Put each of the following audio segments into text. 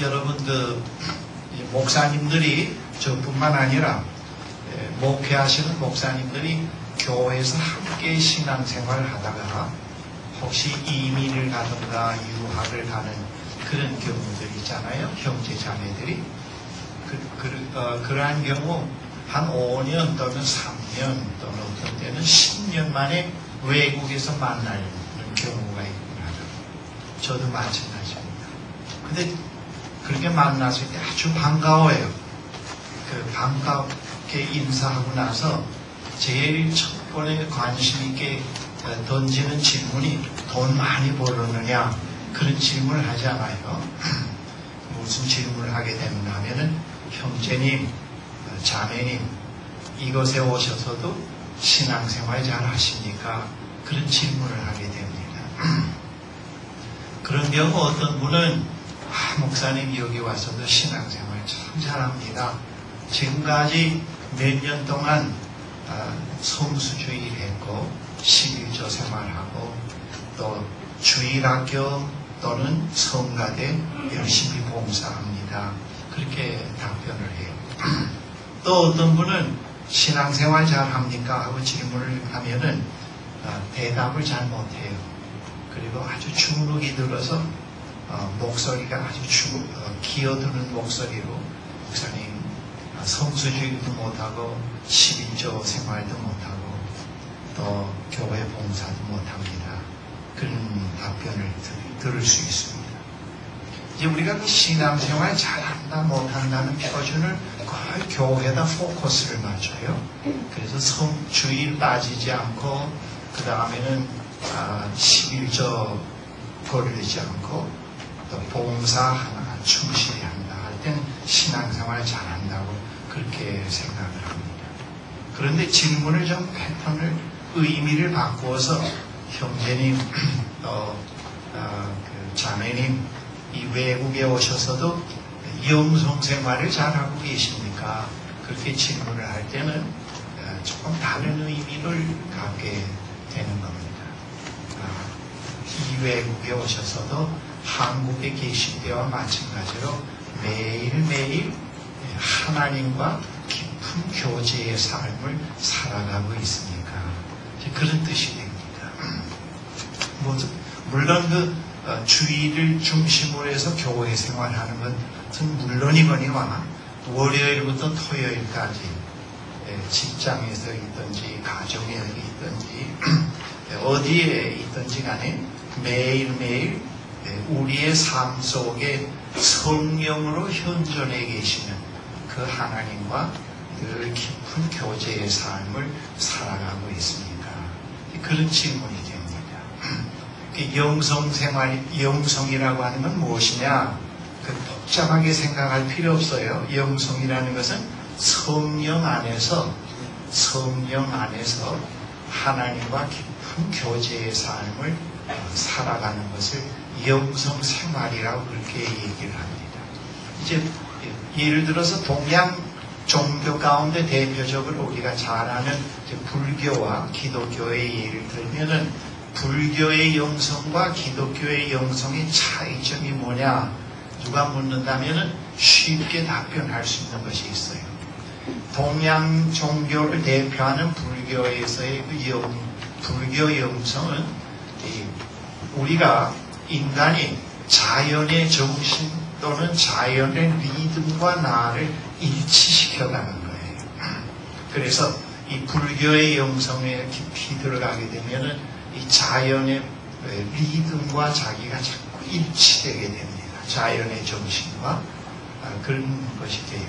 여러분 그 목사님들이 저뿐만 아니라 예, 목회하시는 목사님들이 교회에서 함께 신앙생활을 하다가 혹시 이민을 가든가 유학을 가는 그런 경우들 있잖아요. 형제 자매들이 그, 그, 어, 그러한 경우 한 5년 또는 3년 또는 어떤 때는 10년 만에 외국에서 만나는 경우가 있구나. 저도 마찬가지입니다. 근데 그렇게 만났을 때 아주 반가워요. 그 반갑게 인사하고 나서 제일 첫 번에 관심 있게 어, 던지는 질문이 돈 많이 벌었느냐 그런 질문을 하잖아요. 무슨 질문을 하게 되는가 하면은 형제님, 어, 자매님 이곳에 오셔서도 신앙생활 잘 하십니까? 그런 질문을 하게 됩니다. 그런 경우 어떤 분은 아, 목사님 여기 와서도 신앙생활 참 잘합니다. 지금까지 몇 년 동안 아, 성수주의를 했고 11조 생활하고 또 주일학교 또는 성가대 열심히 봉사합니다. 그렇게 답변을 해요. 또 어떤 분은 신앙생활 잘합니까? 하고 질문을 하면은 아, 대답을 잘 못해요. 그리고 아주 주눅이 들어서 어, 목소리가 아주 주, 어, 기어드는 목소리로 목사님 아, 성수주의도 못하고 11조 생활도 못하고 또 교회 봉사도 못합니다. 그런 답변을 들, 들을 수 있습니다. 이제 우리가 그 신앙생활 잘한다 못한다는 표준을 거의 교회에다 포커스를 맞춰요. 그래서 성 주일 빠지지 않고 그 다음에는 아, 11조 버리지 않고 또 봉사 하나 충실히 한다 할 때는 신앙생활 잘한다고 그렇게 생각을 합니다. 그런데 질문을 좀 패턴을 의미를 바꾸어서 형제님 또 어, 그 자매님 이 외국에 오셔서도 영성 생활을 잘하고 계십니까? 그렇게 질문을 할 때는 어, 조금 다른 의미를 갖게 되는 겁니다. 아, 이 외국에 오셔서도 한국에 계실 때와 마찬가지로 매일매일 하나님과 깊은 교제의 삶을 살아가고 있으니까 그런 뜻이 됩니다. 뭐, 물론 그 어, 주의를 중심으로 해서 교회 생활하는 것은 물론이거니와 월요일부터 토요일까지 예, 직장에서 있든지 가정에 있든지 어디에 있든지 간에 매일매일 예, 우리의 삶 속에 성령으로 현존해 계시는 그 하나님과 늘 깊은 교제의 삶을 살아가고 있습니까? 그런 질문이 됩니다. 그 영성 생활, 영성이라고 하는 건 무엇이냐? 그 복잡하게 생각할 필요 없어요. 영성이라는 것은 성령 안에서, 성령 안에서 하나님과 깊은 교제의 삶을 살아가는 것을 영성 생활이라고 그렇게 얘기를 합니다. 이제 예를 들어서 동양 종교 가운데 대표적으로 우리가 잘 아는 불교와 기독교의 예를 들면은 불교의 영성과 기독교의 영성의 차이점이 뭐냐? 누가 묻는다면은 쉽게 답변할 수 있는 것이 있어요. 동양 종교를 대표하는 불교에서의 그 영, 불교 영성은 우리가 인간이 자연의 정신 또는 자연의 리듬과 나를 일치시켜가는 거예요. 그래서 이 불교의 영성에 깊이 들어가게 되면은 이 자연의 리듬과 자기가 자꾸 일치되게 됩니다. 자연의 정신과 그런 것이 돼요.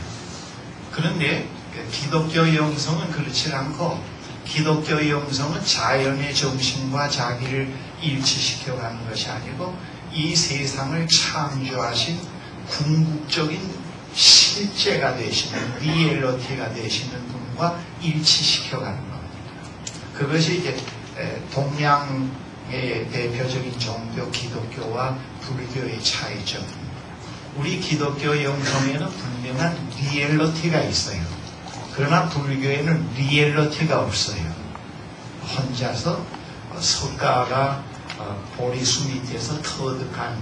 그런데 기독교 영성은 그렇지 않고 기독교 영성은 자연의 정신과 자기를 일치시켜 가는 것이 아니고 이 세상을 창조하신 궁극적인 실재가 되시는 reality가 되시는 분과 일치시켜 가는 겁니다. 그것이 이제 동양의 대표적인 종교 기독교와 불교의 차이점. 우리 기독교 영성에는 분명한 reality가 있어요. 그러나 불교에는 reality가 없어요. 혼자서 석가가 보리수 밑에서 터득한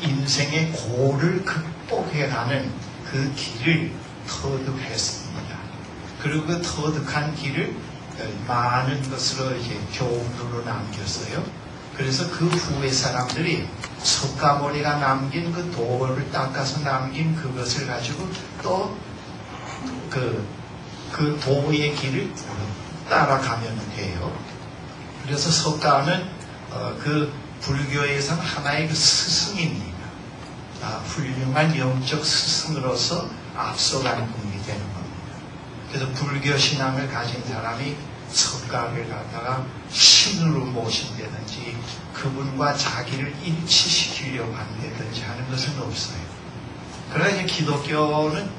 인생의 고를 극복 회복해가는 그 길을 터득했습니다. 그리고 그 터득한 길을 많은 것으로 이제 교훈으로 남겼어요. 그래서 그 후에 사람들이 석가모니가 남긴 그 돌을 닦아서 남긴 그것을 가지고 또 그, 그 도의 길을 따라가면 돼요. 그래서 석가는 어, 그 불교에서는 하나의 그 스승입니다. 아, 훌륭한 영적 스승으로서 앞서가는 분이 되는 겁니다. 그래서 불교 신앙을 가진 사람이 석가를 갖다가 신으로 모신다든지 그분과 자기를 일치시키려고 한다든지 하는 것은 없어요. 그러나 기독교는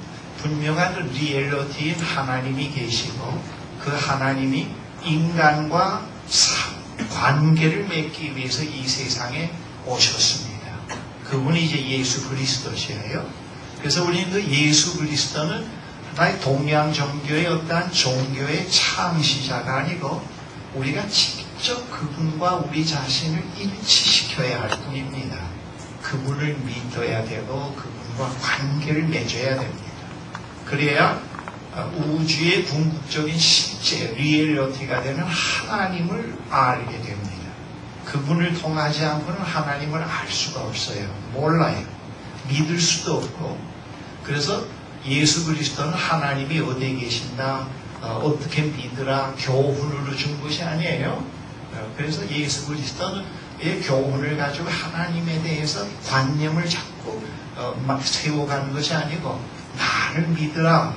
분명한 reality인 하나님이 계시고 그 하나님이 인간과 관계를 맺기 위해서 이 세상에 오셨습니다. 그분이 이제 예수 그리스도시예요. 그래서 우리는 그 예수 그리스도는 하나의 동양 종교의 어떠한 종교의 창시자가 아니고 우리가 직접 그분과 우리 자신을 일치시켜야 할 분입니다. 그분을 믿어야 되고 그분과 관계를 맺어야 됩니다. 그래야 우주의 궁극적인 실재 reality가 되는 하나님을 알게 됩니다. 그분을 통하지 않고는 하나님을 알 수가 없어요. 몰라요. 믿을 수도 없고. 그래서 예수 그리스도는 하나님이 어디에 계신다, 어떻게 믿으라 교훈으로 준 것이 아니에요. 어, 그래서 예수 그리스도는 이 교훈을 가지고 하나님에 대해서 관념을 잡고 어, 막 세워가는 것이 아니고 나를 믿으라,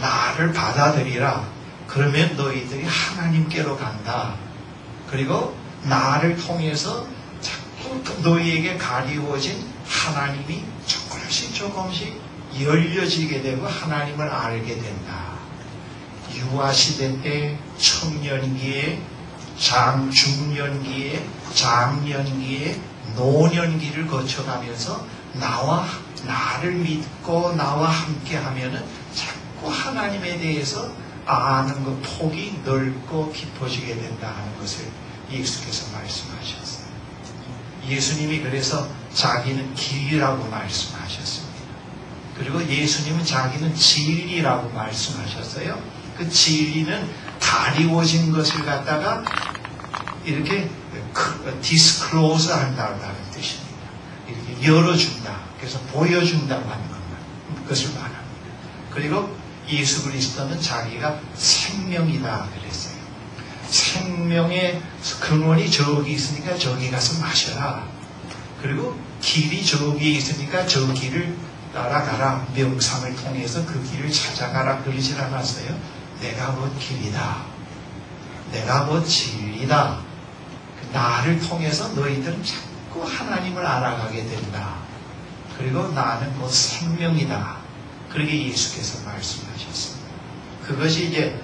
나를 받아들이라. 그러면 너희들이 하나님께로 간다. 그리고 나를 통해서 자꾸 너희에게 가리워진 하나님이 조금씩 조금씩 열려지게 되고 하나님을 알게 된다. 유아시대 때 청년기에 장, 중년기에 장년기에 노년기를 거쳐가면서 나와 나를 믿고 나와 함께 하면은 자꾸 하나님에 대해서 아는 것 폭이 넓고 깊어지게 된다 하는 것을 예수께서 말씀하셨어요. 예수님이 그래서 자기는 길이라고 말씀하셨습니다. 그리고 예수님은 자기는 진리라고 말씀하셨어요. 그 진리는 가리워진 것을 갖다가 이렇게 disclose 한다는 뜻입니다. 이렇게 열어준다. 그래서 보여준다고 하는 것만, 그것을 말합니다. 그리고 예수 그리스도는 자기가 생명이다 그랬어요. 생명의 근원이 저기 있으니까 저기 가서 마셔라. 그리고 길이 저기에 있으니까 저 길을 따라가라. 명상을 통해서 그 길을 찾아가라. 그러질 않았어요. 내가 곧 길이다. 내가 곧 진리다. 나를 통해서 너희들은 자꾸 하나님을 알아가게 된다. 그리고 나는 곧 생명이다. 그렇게 예수께서 말씀하셨습니다. 그것이 이제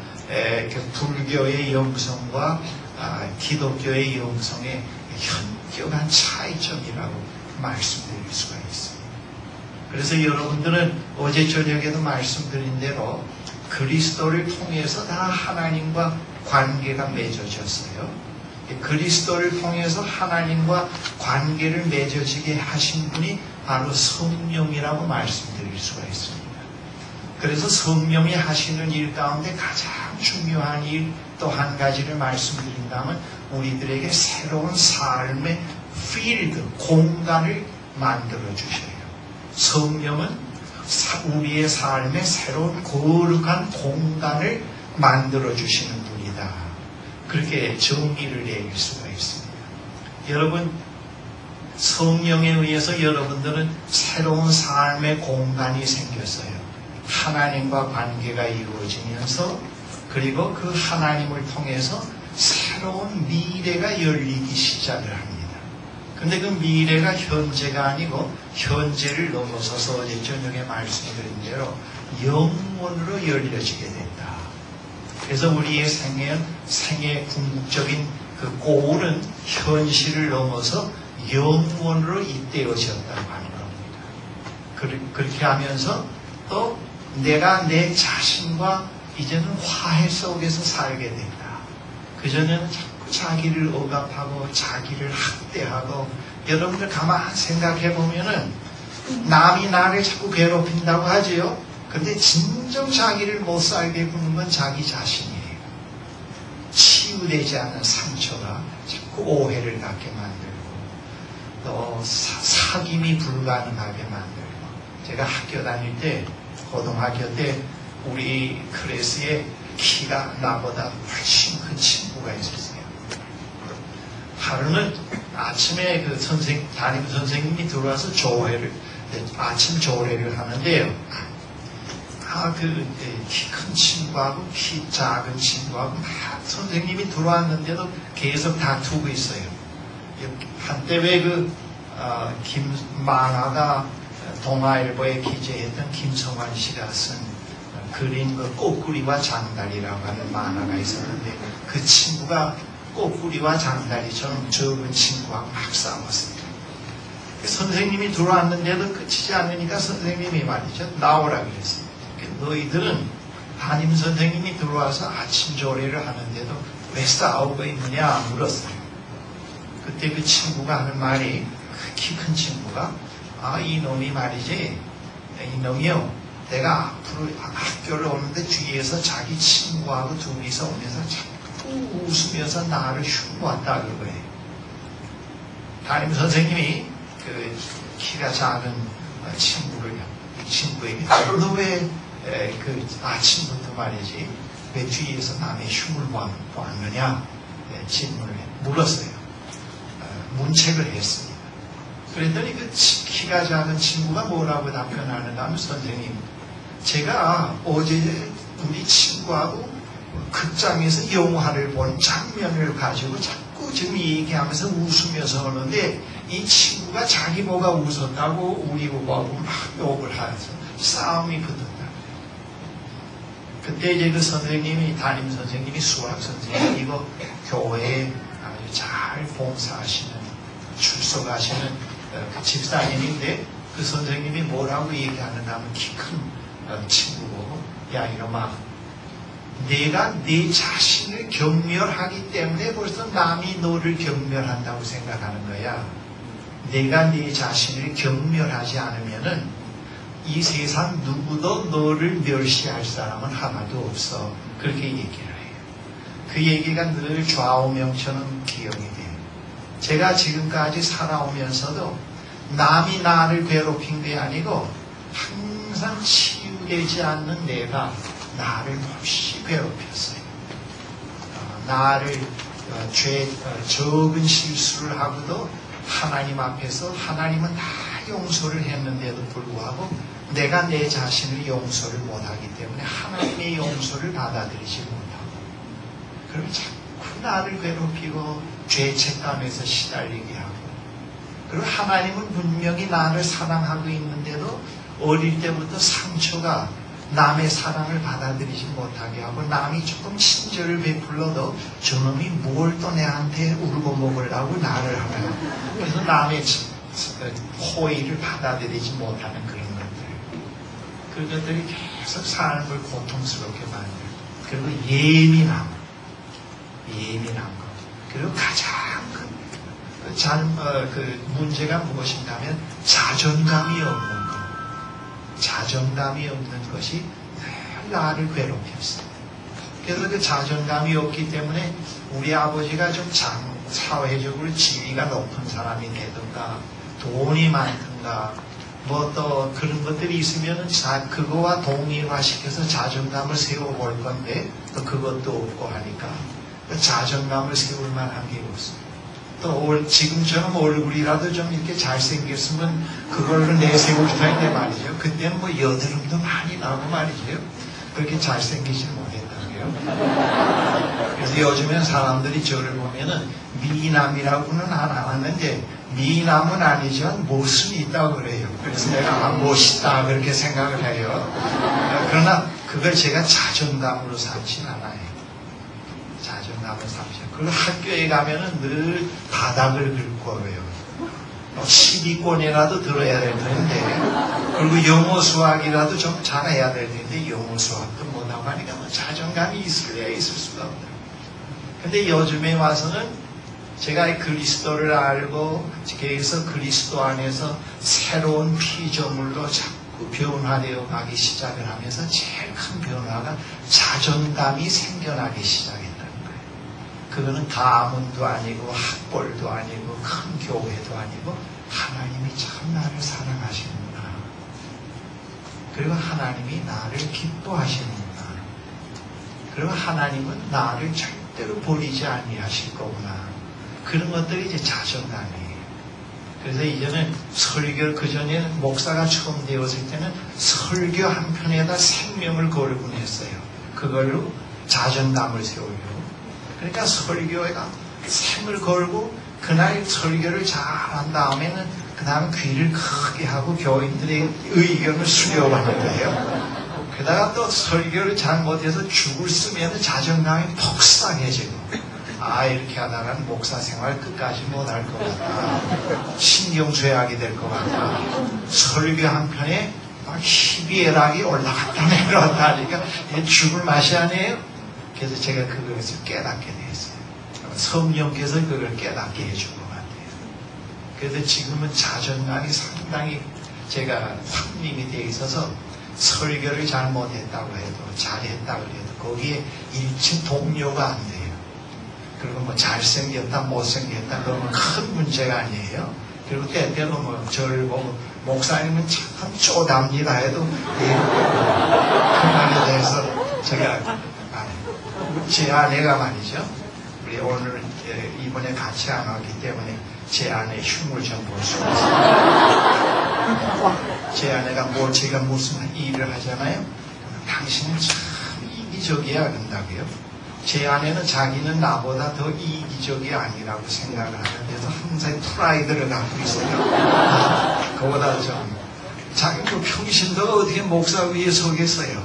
그 불교의 영성과 아, 기독교의 영성의 현격한 차이점이라고 말씀드릴 수가 있습니다. 그래서 여러분들은 어제 저녁에도 말씀드린 대로 그리스도를 통해서 다 하나님과 관계가 맺어졌어요. 그리스도를 통해서 하나님과 관계를 맺어지게 하신 분이 바로 성령이라고 말씀드릴 수가 있습니다. 그래서 성령이 하시는 일 가운데 가장 중요한 일 또 한 가지를 말씀드린다면 우리들에게 새로운 삶의 필드, 공간을 만들어 주셔요. 성령은 우리의 삶에 새로운 거룩한 공간을 만들어 주시는 분이다. 그렇게 정의를 내릴 수가 있습니다. 여러분, 성령에 의해서 여러분들은 새로운 삶의 공간이 생겼어요. 하나님과 관계가 이루어지면서 그리고 그 하나님을 통해서 새로운 미래가 열리기 시작을 합니다. 근데 그 미래가 현재가 아니고 현재를 넘어서서 어제 저녁에 말씀드린 대로 영원으로 열려지게 된다. 그래서 우리의 생애는 생의 궁극적인 그 고울은 현실을 넘어서 영원으로 잇대어졌다고 하는 겁니다. 그렇게 하면서 또 내가 내 자신과 이제는 화해 속에서 살게 된다. 그전에는 자꾸 자기를 억압하고 자기를 학대하고 여러분들 가만 생각해 보면은 남이 나를 자꾸 괴롭힌다고 하지요. 근데 진정 자기를 못 살게 구는 건 자기 자신이에요. 치유되지 않은 상처가 자꾸 오해를 갖게 만들고 또 사, 사귐이 불가능하게 만들고 제가 학교 다닐 때 고등학교 때 우리 클래스에 키가 나보다 훨씬 큰 친구가 있었어요. 하루는 아침에 그 선생, 담임 선생님이 들어와서 조회를, 아침 조례를 하는데요. 아, 그, 키 큰 친구하고 키 작은 친구하고 막 선생님이 들어왔는데도 계속 다투고 있어요. 한때 왜 그, 어, 김만화가 동아일보에 기재했던 김성환 씨가 쓴 그린 그 꽃구리와 장다리라고 하는 만화가 있었는데 그 친구가 꽃구리와 장다리처럼 적은 친구하고 막 싸웠습니다. 선생님이 들어왔는데도 끝이지 않으니까 선생님이 말이죠. 나오라 그랬어요. 너희들은 담임 선생님이 들어와서 아침 조례를 하는데도 왜 싸우고 있느냐 물었어요. 그때 그 친구가 하는 말이 키큰 친구가 아 이 놈이 말이지 이놈이요 내가 앞으로 학교를 오는데 뒤에서 자기 친구하고 둘이서 오면서 자꾸 웃으면서 나를 흉보았다 그거예요. 담임 선생님이 그 키가 작은 친구를 이 친구에게 너왜 그 아침부터 말이지 왜 뒤에서 남의 흉을 보았느냐 질문을 물었어요. 어, 문책을 했습니다. 그랬더니 그 키가 작은 친구가 뭐라고 답변하는가 하면 선생님 제가 어제 우리 친구하고 극장에서 영화를 본 장면을 가지고 자꾸 지금 얘기하면서 웃으면서 하는데 이 친구가 자기 보가 웃었다고 우리 보고 막 욕을 하면서 싸움이 붙었다. 그때 이제 그 선생님이 담임 선생님이 수학 선생님이고 교회에 아주 잘 봉사하시는 출석하시는 집사님인데 그 선생님이 뭐라고 얘기하는가 하면 키큰 어, 친구고 야 이놈아 내가 내 자신을 경멸하기 때문에 벌써 남이 너를 경멸한다고 생각하는 거야. 내가 내 자신을 경멸하지 않으면은 이 세상 누구도 너를 멸시할 사람은 하나도 없어. 그렇게 얘기를 해요. 그 얘기가 늘 좌우명처럼 기억이 돼요. 제가 지금까지 살아오면서도 남이 나를 괴롭힌 게 아니고 항상 치유되지 않는 내가 나를 몹시 괴롭혔어요. 어, 나를 어, 죄 어, 적은 실수를 하고도 하나님 앞에서 하나님은 다 용서를 했는데도 불구하고 내가 내 자신을 용서를 못하기 때문에 하나님의 용서를 받아들이지 못하고 그러면 자꾸 나를 괴롭히고 죄책감에서 시달리게 하고 그리고 하나님은 분명히 나를 사랑하고 있는데도 어릴 때부터 상처가 남의 사랑을 받아들이지 못하게 하고 남이 조금 친절을 베풀러도 저놈이 뭘 또 내한테 울고 먹으려고 나를 하나요. 그래서 남의 호의를 받아들이지 못하는 그런 것들. 그것들이 계속 삶을 고통스럽게 만들고 그리고 예민함, 예민한 것. 그리고 가장 큰 자, 어, 그 문제가 무엇인가 하면 자존감이 없는 것. 자존감이 없는 것이 늘 나를 괴롭혔어요. 그래서 그 자존감이 없기 때문에 우리 아버지가 좀 장, 사회적으로 지위가 높은 사람이 되든가 돈이 많든가 뭐 또 그런 것들이 있으면 자, 그거와 동일화시켜서 자존감을 세워볼 건데 또 그것도 없고 하니까 그 자존감을 세울 만한 게 없어요. 또 지금처럼 얼굴이라도 좀 이렇게 잘생겼으면 그걸로 내세우고 싶었는데 말이죠. 그때는 뭐 여드름도 많이 나고 말이죠. 그렇게 잘생기지 못했다고요. 그래서 요즘엔 사람들이 저를 보면은 미남이라고는 안 하는데 미남은 아니지만 모습이 있다고 그래요. 그래서 내가 아, 멋있다 그렇게 생각을 해요. 그러나 그걸 제가 자존감으로 삼진 않아요. 자존감을 삼죠. 그리고 학교에 가면은 늘 바닥을 긁고 그래요. 12권이라도 들어야 될 텐데, 그리고 영어 수학이라도 좀 잘해야 될 텐데, 영어 수학도 못하고 하니까 뭐 자존감이 있을래야 있을 수가 없다. 근데 요즘에 와서는 제가 그리스도를 알고 그래서 그리스도 안에서 새로운 피조물로 자꾸 변화되어 가기 시작을 하면서 제일 큰 변화가 자존감이 생겨나기 거예요. 그거는 가문도 아니고 학벌도 아니고 큰 교회도 아니고 하나님이 참 나를 사랑하시는구나. 그리고 하나님이 나를 기뻐하시는구나. 그리고 하나님은 나를 절대로 버리지 아니하실 거구나. 그런 것들이 이제 자존감이에요. 그래서 이제는 설교, 그전에 목사가 처음 되었을 때는 설교 한 편에다 생명을 걸곤 했어요. 그걸로 자존감을 세우려고. 그러니까 설교가 생을 걸고 그날 설교를 잘 한 다음에는 그 다음 귀를 크게 하고 교인들의 의견을 수렴하는 거예요. 게다가 또 설교를 잘 못해서 죽을 쓰면 자존감이 폭삭해지고 아 이렇게 하다가는 목사 생활 끝까지 못할 것 같다. 신경쇠약이 될 것 같다. 설교 한 편에 막 희비애락이 올라갔다 내려왔다 하니까 죽을 맛이 아니에요. 그래서 제가 그것을 깨닫게 됐어요. 성령께서 그걸 깨닫게 해준 것 같아요. 그래서 지금은 자존감이 상당히 제가 확립이 되어 있어서 설교를 잘 못했다고 해도 잘했다고 해도 거기에 일치 동료가 안 돼요. 그리고 뭐 잘생겼다 못생겼다 그러면 큰 문제가 아니에요. 그리고 때때로 뭐 저를 보고 목사님은 참 쪼답니다 해도 예, 그 말에 대해서 제가 아, 제 아내가 말이죠. 우리 오늘 예, 이번에 같이 안 왔기 때문에 제 아내 흉을 좀 볼 수 있어요. 제 아내가 뭐 제가 무슨 일을 하잖아요. 당신은 참 이기적이야 그런다고요. 제 아내는 자기는 나보다 더 이기적이 아니라고 생각을 하는데도 항상 프라이드를 갖고 있어요. 그보다 좀 자기 그 평신도 어떻게 목사 위에 서겠어요.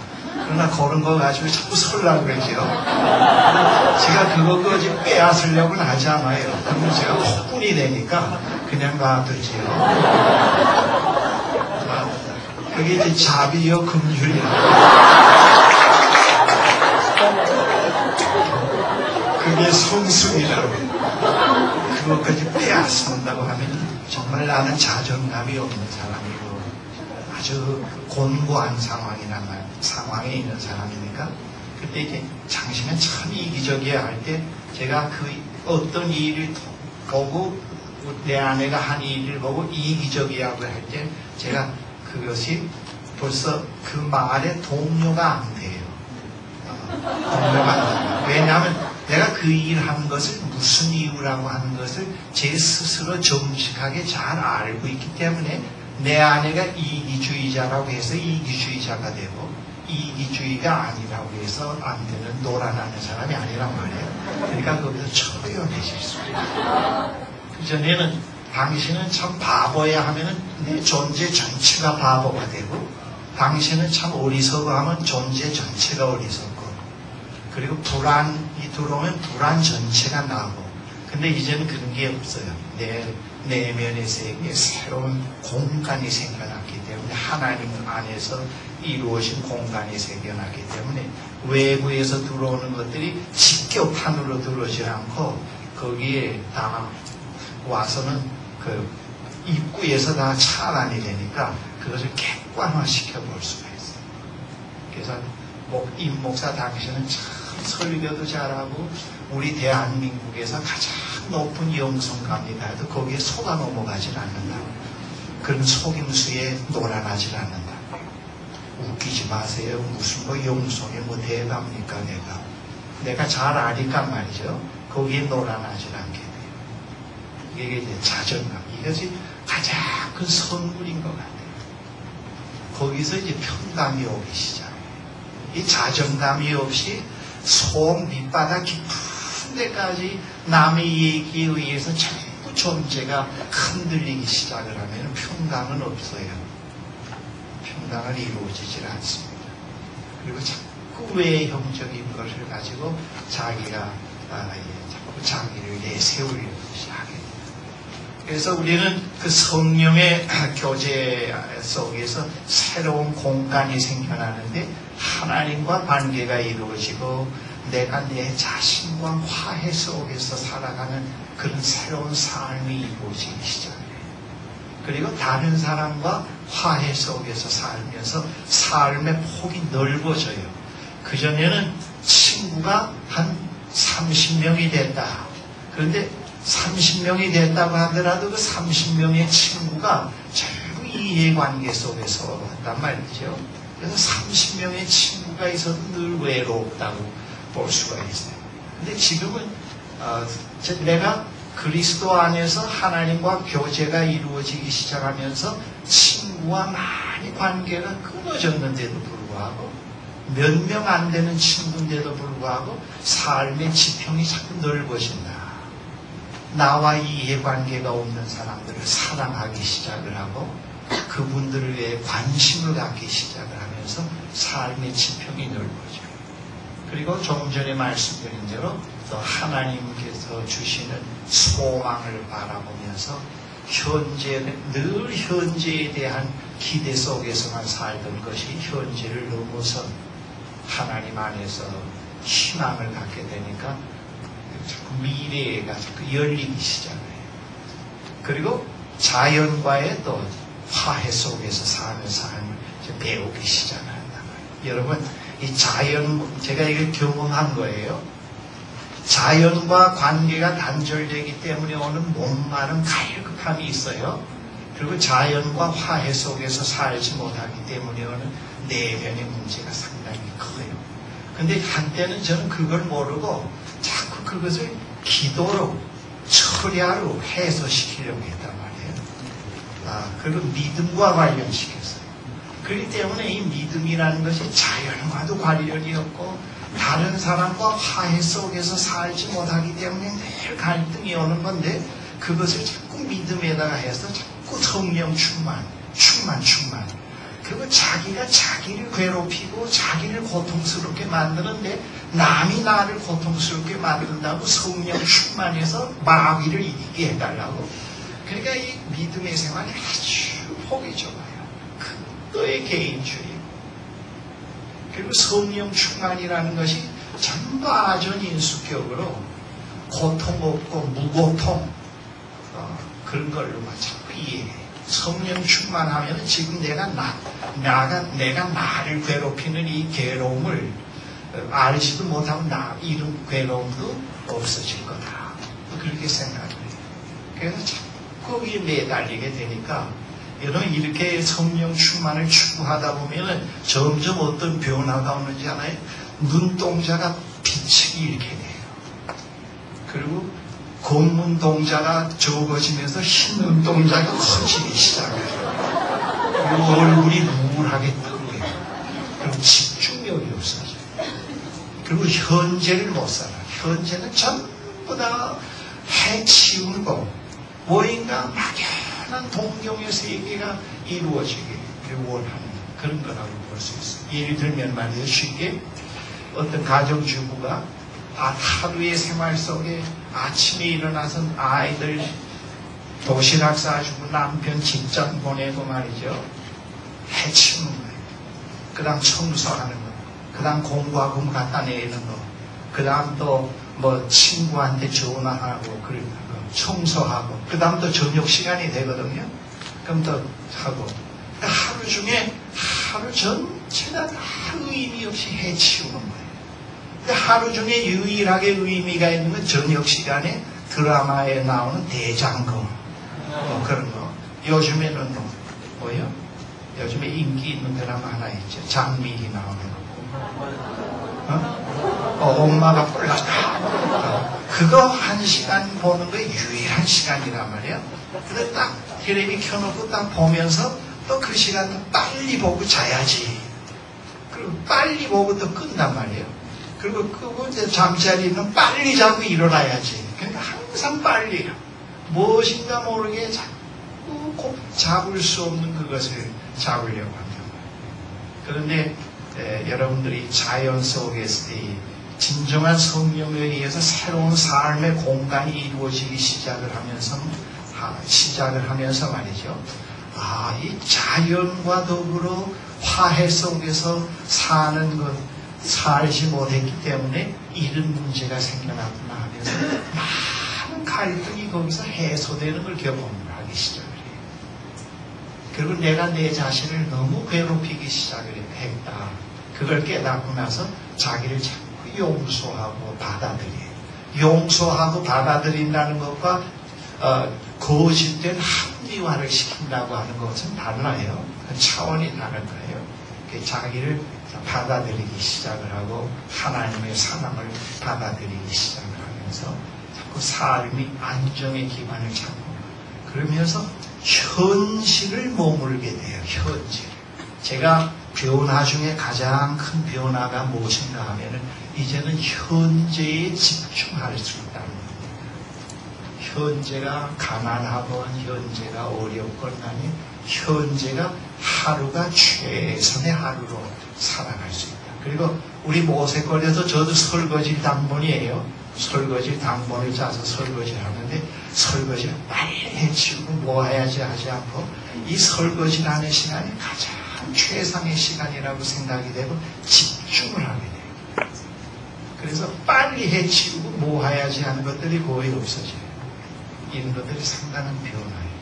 그러나 그런 거 가지고 자꾸 설라고 그러죠. 제가 그거 거지 빼앗으려고는 하지 않아요. 그러면 제가 혹분이 되니까 그냥 놔두지요. 그게 이제 자비요 금율이야. 그게 성숙이라고. 그것까지 빼앗는다고 하면 정말 나는 자존감이 없는 사람이고 아주 곤고한 상황이란 말, 상황에 있는 사람이니까 그때 이제 당신은 참 이기적이야 할 때 제가 그 어떤 일을 보고 내 아내가 한 일을 보고 이기적이라고 할 때 제가 그것이 벌써 그 말에 동료가 안 돼요. 어, 동료가 안 돼요. 왜냐하면 내가 그 하는 것을 무슨 이유라고 하는 것을 제 스스로 정직하게 잘 알고 있기 때문에 내 아내가 이 기주의자라고 해서 이기주의자가 되고 이기주의가 아니라고 해서 안 되는 노란하는 사람이 아니란 말이에요. 그러니까 거기서 처리해내실 수 있어요. 그전에는 당신은 참 바보야 하면은 내 존재 전체가 바보가 되고 당신은 참 어리석어 하면 존재 전체가 어리석고 그리고 불안이 들어오면 불안 전체가 나고 근데 이제는 그런 게 없어요. 내 내면의 세계에 새로운 공간이 때문에 하나님 안에서 이루어진 공간이 생겨났기 때문에 외부에서 들어오는 것들이 직격탄으로 들어오지 않고 거기에 다 와서는 그 입구에서 다 차단이 되니까 그것을 객관화시켜 볼 수가 있어요. 그래서 목, 임 목사 당신은 참 설교도 잘하고 우리 대한민국에서 가장 높은 영성갑니다 해도 거기에 속아 넘어가질 않는다. 그런 속임수에 놀아나질 않는다. 웃기지 마세요. 무슨 뭐 영성에 뭐 대답니까 내가. 내가 잘 아니까 말이죠. 거기에 놀아나질 않게 돼요. 이게 이제 자존감. 이것이 가장 큰 선물인 것 같아요. 거기서 이제 평강이 오기 시작해요. 이 자존감이 없이 속 밑바닥 깊은 데까지 남의 얘기에 의해서 자꾸 존재가 흔들리기 시작을 하면 평강은 없어요. 평강을 이루어지질 않습니다. 그리고 자꾸 외형적인 것을 가지고 자기가 아, 예, 자꾸 자기를 내세우려고 시작해요. 그래서 우리는 그 성령의 교제 속에서 새로운 공간이 생겨나는데 하나님과 관계가 이루어지고 내가 내 자신과 화해 속에서 살아가는 그런 새로운 삶이 이루어지기 시작해요. 그리고 다른 사람과 화해 속에서 살면서 삶의 폭이 넓어져요. 그전에는 친구가 한 30명이 됐다. 그런데 30명이 됐다고 하더라도 그 30명의 친구가 전부 이해관계 속에서 한단 말이죠. 그래서 30명의 친구가 있어도 늘 외롭다고 볼 수가 있어요. 근데 지금은 어, 내가 그리스도 안에서 하나님과 교제가 이루어지기 시작하면서 친구와 많이 관계가 끊어졌는데도 불구하고 몇 명 안 되는 친구인데도 불구하고 삶의 지평이 자꾸 넓어진다. 나와 이해관계가 없는 사람들을 사랑하기 시작을 하고 그분들을 위해 관심을 갖기 시작을 하면서 삶의 지평이 넓어져요. 그리고 좀 전에 말씀드린 대로 또 하나님께서 주시는 소망을 바라보면서 현재는 늘 현재에 대한 기대 속에서만 살던 것이 현재를 넘어서 하나님 안에서 희망을 갖게 되니까 자꾸 미래가 자꾸 열리기 시작해요. 그리고 자연과의 또 화해 속에서 사는 삶을 배우기 시작한다. 여러분, 이 자연, 제가 이걸 경험한 거예요. 자연과 관계가 단절되기 때문에 오는 목마른 갈급함이 있어요. 그리고 자연과 화해 속에서 살지 못하기 때문에 오는 내면의 문제가 상당히 커요. 근데 한때는 저는 그걸 모르고 자꾸 그것을 기도로 처리하러 해소시키려고 했단 말이에요. 아, 그리고 믿음과 관련시켰어요. 그렇기 때문에 이 믿음이라는 것이 자연과도 관련이 없고 다른 사람과 화해 속에서 살지 못하기 때문에 늘 갈등이 오는 건데 그것을 자꾸 믿음에다가 해서 자꾸 성령 충만, 충만, 충만. 그리고 자기가 자기를 괴롭히고 자기를 고통스럽게 만드는데 남이 나를 고통스럽게 만든다고 성령 충만해서 마귀를 이기게 해달라고. 그러니까 이 믿음의 생활이 아주 폭이 좁아 요. 극도의 개인주의. 그리고 성령 충만이라는 것이 전반전 인수격으로 고통 없고 무고통 어, 그런 걸로만 자꾸 이해해. 성령 충만하면 지금 내가 나, 나가, 내가 나를 괴롭히는 이 괴로움을 어, 알지도 못하고 나, 이런 괴로움도 없어질 거다. 그렇게 생각을 해요. 그래서 자꾸 거기에 매달리게 되니까 여러분 이렇게 성령 충만을 추구하다 보면은 점점 어떤 변화가 오는지 알아요? 눈동자가 비치기 이렇게 돼요. 그리고 곤문 동자가 적어지면서 흰 눈동자가 커지기 시작해요. 얼굴이 우울하게 뜨고요. 그리고 집중력이 없어져요. 그리고 현재를 못 살아. 현재는 전부 다 해치우고 뭐인가 막연 한 동경의 세계가 이루어지기를 원하는 그런 거라고 볼 수 있어요. 예를 들면 말이에요. 쉽게 어떤 가정주부가 아, 하루의 생활 속에 아침에 일어나서 아이들 도시락 싸주고 남편 직장 보내고 말이죠. 해치우는 거예요. 그 다음 청소하는 거. 그 다음 공부하고 뭐 갖다 내는 거. 그 다음 또 뭐 친구한테 전화하고 그런 거. 청소하고. 그 다음 또 저녁 시간이 되거든요. 그럼 또 하고. 그러니까 하루 중에 하루 전체가 다 의미 없이 해치우는 거예요. 하루 중에 유일하게 의미가 있는 건 저녁 시간에 드라마에 나오는 대장금 뭐 그런 거. 요즘에는 뭐, 뭐요? 요즘에 인기 있는 드라마 하나 있죠. 장미리 나오는 거. 어? 어, 엄마가 뿔났다. 어, 그거 한 시간 보는 게 유일한 시간이란 말이에요. 근데 딱 텔레비 켜놓고 딱 보면서 또 그 시간 빨리 보고 자야지. 그리고 빨리 보고 또 끝난 말이에요. 그리고 끄고 이제 잠자리는 빨리 자고 일어나야지. 그러니까 항상 빨리. 무엇인가 모르게 자꾸 잡을 수 없는 그것을 잡으려고 합니다. 그런데 에, 여러분들이 자연 속에서 이 진정한 성령에 의해서 새로운 삶의 공간이 이루어지기 시작을 하면서 하, 시작을 하면서 말이죠. 아, 이 자연과 더불어 화해 속에서 사는 것, 살지 못했기 때문에 이런 문제가 생겨났구나 하면서 많은 갈등이 거기서 해소되는 걸 경험하기 시작을 해요. 그리고 내가 내 자신을 너무 괴롭히기 시작을 했다. 그걸 깨닫고 나서 자기를 자꾸 용서하고 받아들여요. 용서하고 받아들인다는 것과 어, 거짓된 합리화를 시킨다고 하는 것은 달라요. 그 차원이 다른 거예요. 그 자기를 받아들이기 시작을 하고 하나님의 사랑을 받아들이기 시작을 하면서 자꾸 삶이 안정의 기반을 찾고 그러면서 현실을 머물게 돼요. 현실. 제가 변화 중에 가장 큰 변화가 무엇인가 하면은 이제는 현재에 집중할 수 있다는 겁니다. 현재가 가난하건 현재가 어렵건 아니 현재가 하루가 최선의 하루로 살아갈 수 있다. 그리고 우리 모세골에서 저도 설거지 당번이에요. 설거지 당번을 짜서 설거지를 하는데 설거지를 빨리 해치우고 뭐 해야지 하지 않고 이 설거지를 하는 시간이 가장 최상의 시간이라고 생각이 되고 집중을 하게 돼요. 그래서 빨리 해치우고 뭐 해야지 하는 것들이 거의 없어져요. 이런 것들이 상당한 변화예요.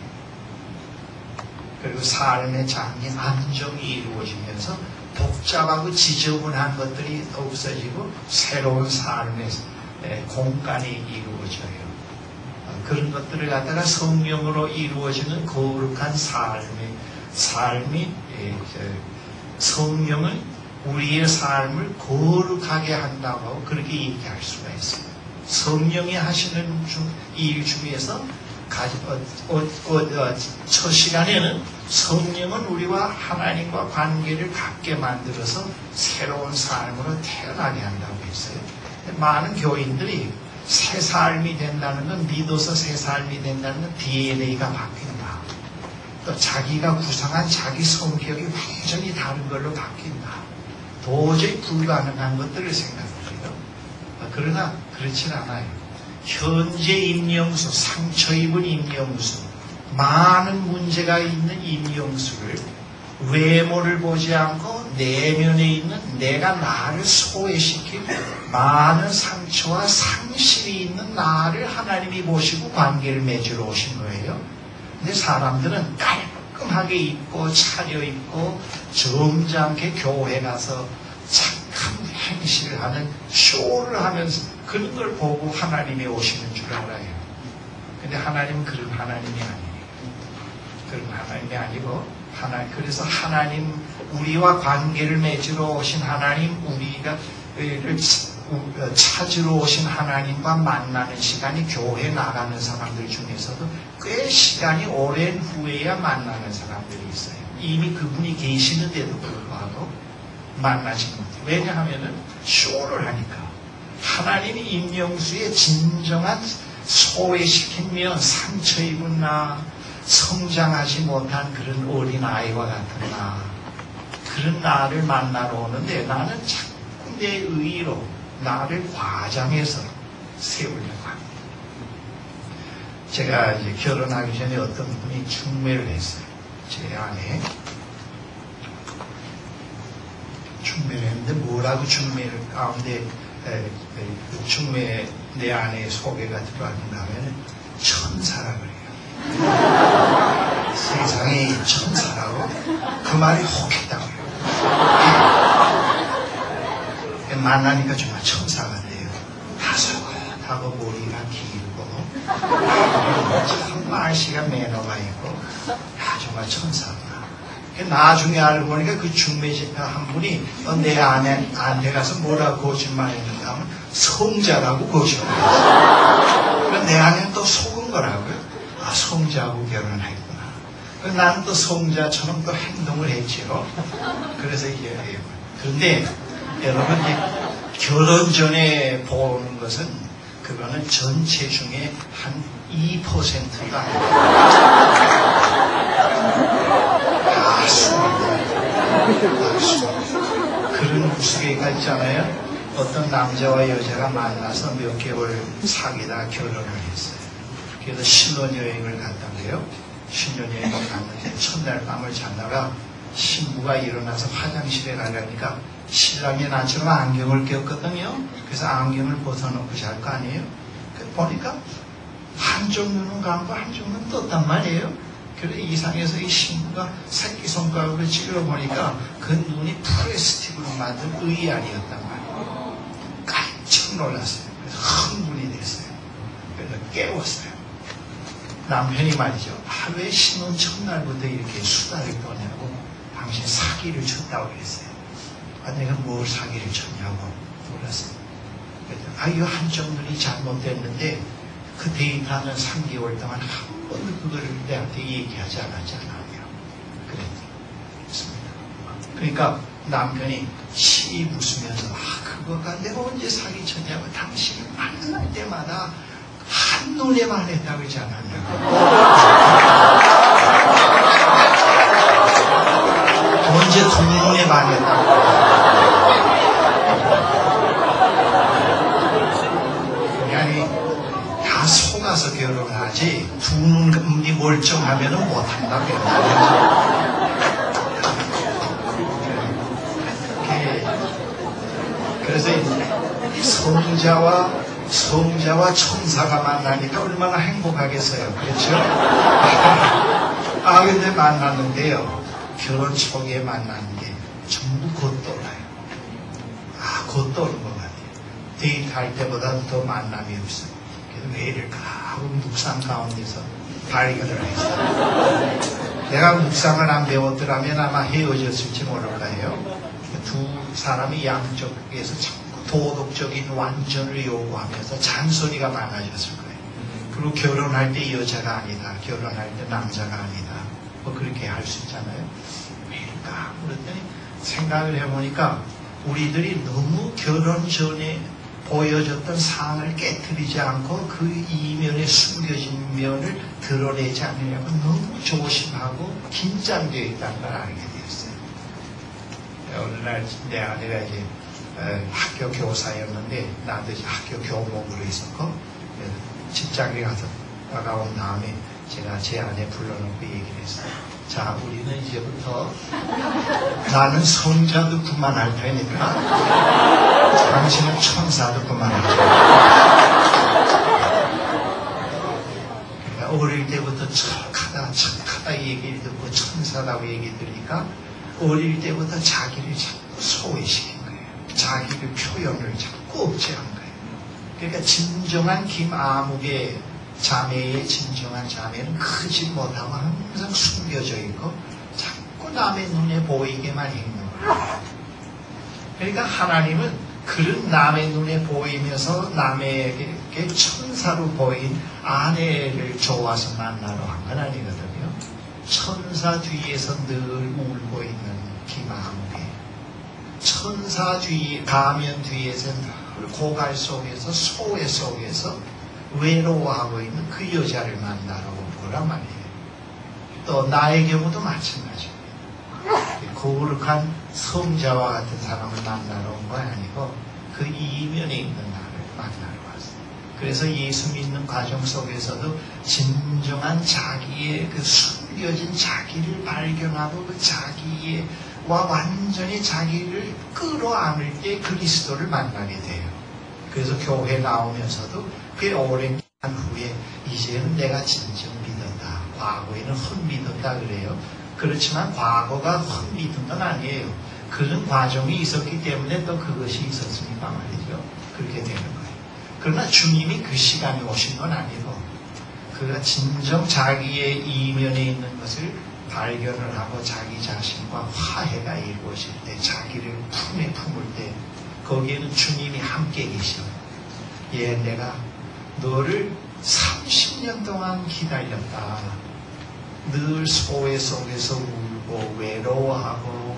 그리고 삶의 장이 안정이 이루어지면서 복잡하고 지저분한 것들이 없어지고 새로운 삶의 공간이 이루어져요. 어, 그런 것들을 갖다가 성령으로 이루어지는 거룩한 삶의 삶이 성령은 우리의 삶을 거룩하게 한다고 그렇게 얘기할 수가 있어요. 성령이 하시는 중, 일 중에서 어, 어, 어, 첫 시간에는 성령은 우리와 하나님과 관계를 갖게 만들어서 새로운 삶으로 태어나게 한다고 했어요. 많은 교인들이 새 삶이 된다는 건 믿어서 새 삶이 된다는 건 DNA가 바뀐다. 또 자기가 구상한 자기 성격이 완전히 다른 걸로 바뀐다. 도저히 불가능한 것들을 생각해요. 그러나 그렇진 않아요. 현재 임영수, 상처 입은 임영수, 많은 문제가 있는 임영수를 외모를 보지 않고 내면에 있는 내가 나를 소외시킨 많은 상처와 상실이 있는 나를 하나님이 보시고 관계를 맺으러 오신 거예요. 근데 사람들은 깔 끔하게 입고 차려입고 점잖게 교회 가서 착한 행실을 하는 쇼를 하면서 그런 걸 보고 하나님이 오시는 줄 알아요. 근데 하나님은 그런 하나님이 아니에요. 그런 하나님이 아니고 하나 그래서 하나님 우리와 관계를 맺으러 오신 하나님 우리가 를 찾으러 오신 하나님과 만나는 시간이 교회 나가는 사람들 중에서도 꽤 시간이 오랜 후에야 만나는 사람들이 있어요. 이미 그분이 계시는데도 불구하고 만나지 못해요. 왜냐하면은 쇼를 하니까 하나님이 임명수의 진정한 소외시키며 상처 입은 나 성장하지 못한 그런 어린아이와 같은 나 그런 나를 만나러 오는데 나는 자꾸 내 의의로 나를 과장해서 세우려고 합니다. 제가 이제 결혼하기 전에 어떤 분이 중매를 했어요. 제 안에 중매를 했는데 뭐라고 중매를 가운데 그 중매 내 안에 소개가 들어왔는가 하면 천사라 그래요. 세상에 천사라고 그 말이 혹했다고 그래요. 만나니까 정말 천사 같아요. 다소하고 머리가 길고 참 말씨가 매너가 있고 아 정말 천사구나. 나중에 알고 보니까 그 중매 집회 한 분이 어, 내 안에 안에 가서 뭐라고 거짓말했는가 하면 성자라고 거짓말했어. 내 안에 또 속은 거라고요. 아 성자하고 결혼했구나. 나는 또 성자처럼 또 행동을 했지요. 그래서 이게 그런데 여러분 결혼 전에 보는 것은 그거는 전체 중에 한 2%가 아수 아수 그런 우스개가 있잖아요. 어떤 남자와 여자가 만나서 몇 개월 사귀다 결혼을 했어요. 그래서 신혼여행을 갔다고요. 신혼여행을 갔는데 첫날 밤을 잤다가 신부가 일어나서 화장실에 가려니까 신랑이 나처럼 안경을 꼈거든요. 그래서 안경을 벗어놓고 잘 거 아니에요. 그 보니까 한쪽 눈은 감고 한쪽 눈은 떴단 말이에요. 그래 이상해서 이 신부가 새끼 손가락으로 찔러 보니까 그 눈이 프레스틱으로 만든 의안이었단 말이에요. 깜짝 놀랐어요. 그래서 흥분이 됐어요. 그래서 깨웠어요. 남편이 말이죠. 하루에 신혼 첫날부터 이렇게 수다를 떠냐고 당신 사기를 쳤다고 그랬어요. 아, 내가 뭘 사기를 쳤냐고. 그랬더니 아, 이 한쪽 눈이 잘못됐는데 그 데이트하는 3개월 동안 한 번도 그거를 내한테 얘기하지 않았잖아요. 그랬습니다. 그러니까 남편이 시 웃으면서 아, 그거가 내가 언제 사기쳤냐고 당신을 만날 때마다 한눈에만 했다고 그러지 않았냐고. 언제 두 눈에 반했다고. 아니, 다 속아서 결혼하지, 두 눈이 멀쩡하면 못한다고 그래서 이 성자와 성자와 천사가 만나니까 얼마나 행복하겠어요. 그렇죠? 아, 근데 만났는데요. 결혼 초기에 만난 게 전부 곧 떠나요. 아, 곧 떠는 것 같아요. 데이트할 때보다 더 만남이 없어요. 그래서 왜 이럴까 하고 묵상 가운데서 발견을 했어요. 내가 묵상을 안 배웠더라면 아마 헤어졌을지 모를까요. 두 사람이 양쪽에서 자꾸 도덕적인 완전을 요구하면서 잔소리가 많아졌을 거예요. 그리고 결혼할 때 여자가 아니다. 결혼할 때 남자가 아니다. 뭐 그렇게 할 수 있잖아요. 왜일까? 그랬더니 생각을 해보니까 우리들이 너무 결혼 전에 보여줬던 상을 깨뜨리지 않고 그 이면에 숨겨진 면을 드러내지 않으려고 너무 조심하고 긴장되어 있다는 걸 알게 되었어요. 어느 날 내 아내가 이제 어, 학교 교사였는데 나도 이제 학교 교목으로 있었고 그래서 직장에 가서 나가온 다음에 제가 제 아내 불러놓고 얘기를 했어요. 자, 우리는 이제부터 나는 성자도 그만할 테니까 당신은 천사도 그만할 테니까. 어릴 때부터 척하다 척하다 얘기를 듣고 천사라고 얘기 들으니까 어릴 때부터 자기를 자꾸 소외시킨 거예요. 자기를 표현을 자꾸 억제한 거예요. 그러니까 진정한 김아묵의 자매의 진정한 자매는 크지 못하고 항상 숨겨져 있고 자꾸 남의 눈에 보이게만 있는 거예요. 그러니까 하나님은 그런 남의 눈에 보이면서 남에게 천사로 보인 아내를 좋아서 만나러 한 건 아니거든요. 천사 뒤에서 늘 울고 있는 김아무개. 천사 뒤, 가면 뒤에서 늘 고갈 속에서 소외 속에서 외로워하고 있는 그 여자를 만나러 온 거란 말이에요. 또 나의 경우도 마찬가지입니다. 거룩한 성자와 같은 사람을 만나러 온거 아니고 그 이면에 있는 나를 만나러 왔어요. 그래서 예수 믿는 과정 속에서도 진정한 자기의 그 숨겨진 자기를 발견하고 그 자기와 완전히 자기를 끌어안을 때 그리스도를 만나게 돼요. 그래서 교회 나오면서도 꽤 오랜 기간 후에 이제는 내가 진정 믿었다. 과거에는 헛 믿었다 그래요. 그렇지만 과거가 헛 믿은 건 아니에요. 그런 과정이 있었기 때문에 또 그것이 있었으니까 말이죠. 그렇게 되는 거예요. 그러나 주님이 그 시간이 오신 건 아니고 그가 진정 자기의 이면에 있는 것을 발견을 하고 자기 자신과 화해가 이루어질 때 자기를 품에 품을 때 거기에는 주님이 함께 계셔. 예, 내가 너를 30년 동안 기다렸다. 늘 소외 속에서 울고 외로워하고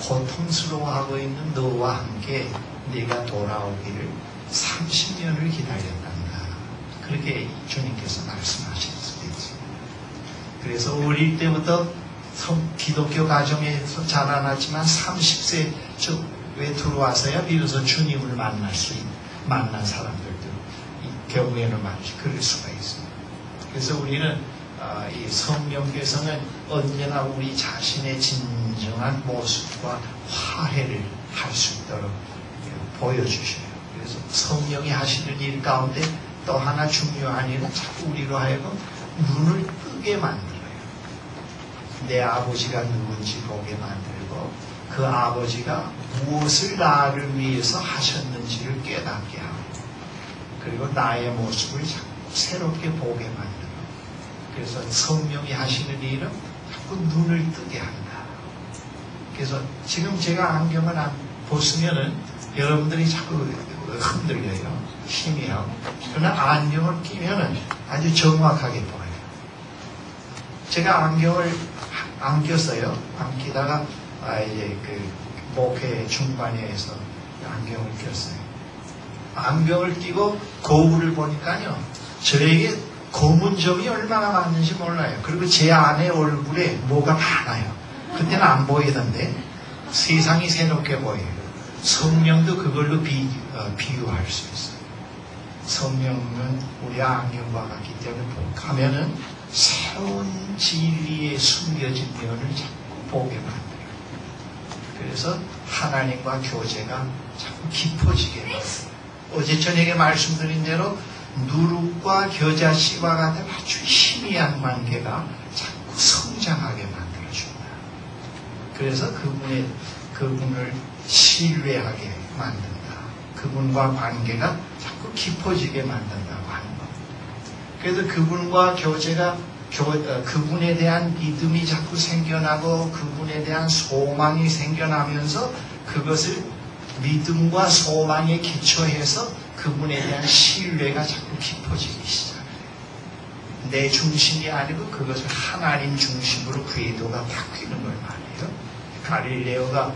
고통스러워하고 있는 너와 함께 네가 돌아오기를 30년을 기다렸단다. 그렇게 주님께서 말씀하셨습니다. 그래서 어릴 때부터 기독교 가정에서 자라났지만 30세 왜 들어와서야 비로소 주님을 만날 수 있는 만난 사람들도 이 경우에는 말이죠. 그럴 수가 있습니다. 그래서 우리는 이 성령께서는 언제나 우리 자신의 진정한 모습과 화해를 할 수 있도록 보여주셔요. 그래서 성령이 하시는 일 가운데 또 하나 중요한 일은 자꾸 우리로 하여금 눈을 뜨게 만들어요. 내 아버지가 누군지 보게 만들고 그 아버지가 무엇을 나를 위해서 하셨는지를 깨닫게 하고 그리고 나의 모습을 자꾸 새롭게 보게 만들어. 그래서 성령이 하시는 일은 자꾸 눈을 뜨게 한다. 그래서 지금 제가 안경을 안 벗으면은 여러분들이 자꾸 흔들려요. 희미하고. 그러나 안경을 끼면은 아주 정확하게 보여요. 제가 안경을 안 꼈어요. 안 끼다가 아 이제 그 목회 중반에서 안경을 꼈어요. 안경을 끼고 거울을 보니까요. 저에게 검은 점이 얼마나 많은지 몰라요. 그리고 제 안에 얼굴에 뭐가 많아요. 그때는 안 보이던데 세상이 새롭게 보여요. 성령도 그걸로 비, 어, 비유할 수 있어요. 성령은 우리 안경과 같기 때문에 가면은 새로운 진리에 숨겨진 면을 자꾸 보게 만들어요. 그래서 하나님과 교제가 자꾸 깊어지게 돼요. 어제 저녁에 말씀드린 대로 누룩과 겨자씨와 같은 아주 희미한 관계가 자꾸 성장하게 만들어준다. 그래서 그분의, 그분을 신뢰하게 만든다. 그분과 관계가 자꾸 깊어지게 만든다고 하는 것. 그래서 그분과 교제가 교, 어, 그분에 대한 믿음이 자꾸 생겨나고 그분에 대한 소망이 생겨나면서 그것을 믿음과 소망에 기초해서 그분에 대한 신뢰가 자꾸 깊어지기 시작해요. 내 중심이 아니고 그것을 하나님 중심으로 그 의도가 바뀌는 걸 말해요. 가릴레오가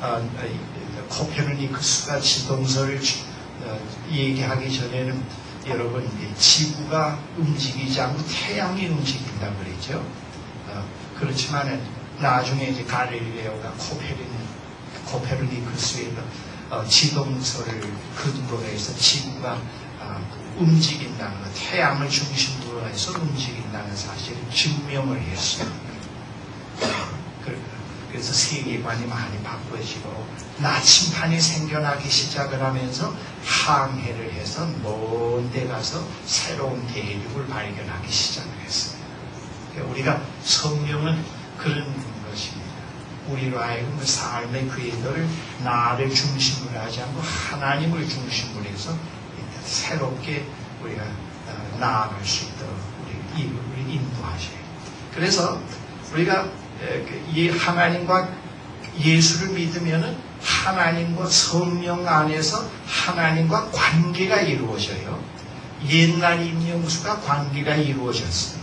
어, 어, 코페르니쿠스가 지동설을 어, 얘기하기 전에는 여러분 지구가 움직이지 않고 태양이 움직인다 그랬죠. 어, 그렇지만은 나중에 이제 가릴레오가 코페르니 코페르니쿠스의 어, 지동설을 근거로 해서 지구가 어, 움직인다는 것, 태양을 중심으로 해서 움직인다는 사실을 증명을 했어요. 그래서 세계관이 많이 바꿔지고 나침판이 생겨나기 시작을 하면서 항해를 해서 먼 데 가서 새로운 대륙을 발견하기 시작을 했어요. 그러니까 우리가 성령은 그런. 하여금 그 삶의 궤도를 나를 중심으로 하지 않고 하나님을 중심으로 해서 새롭게 우리가 어, 나아갈 수 있도록 우리 인도하셔요. 그래서 우리가 그이 하나님과 예수를 믿으면은 하나님과 성령 안에서 하나님과 관계가 이루어져요. 옛날 임명수가 관계가 이루어졌어요.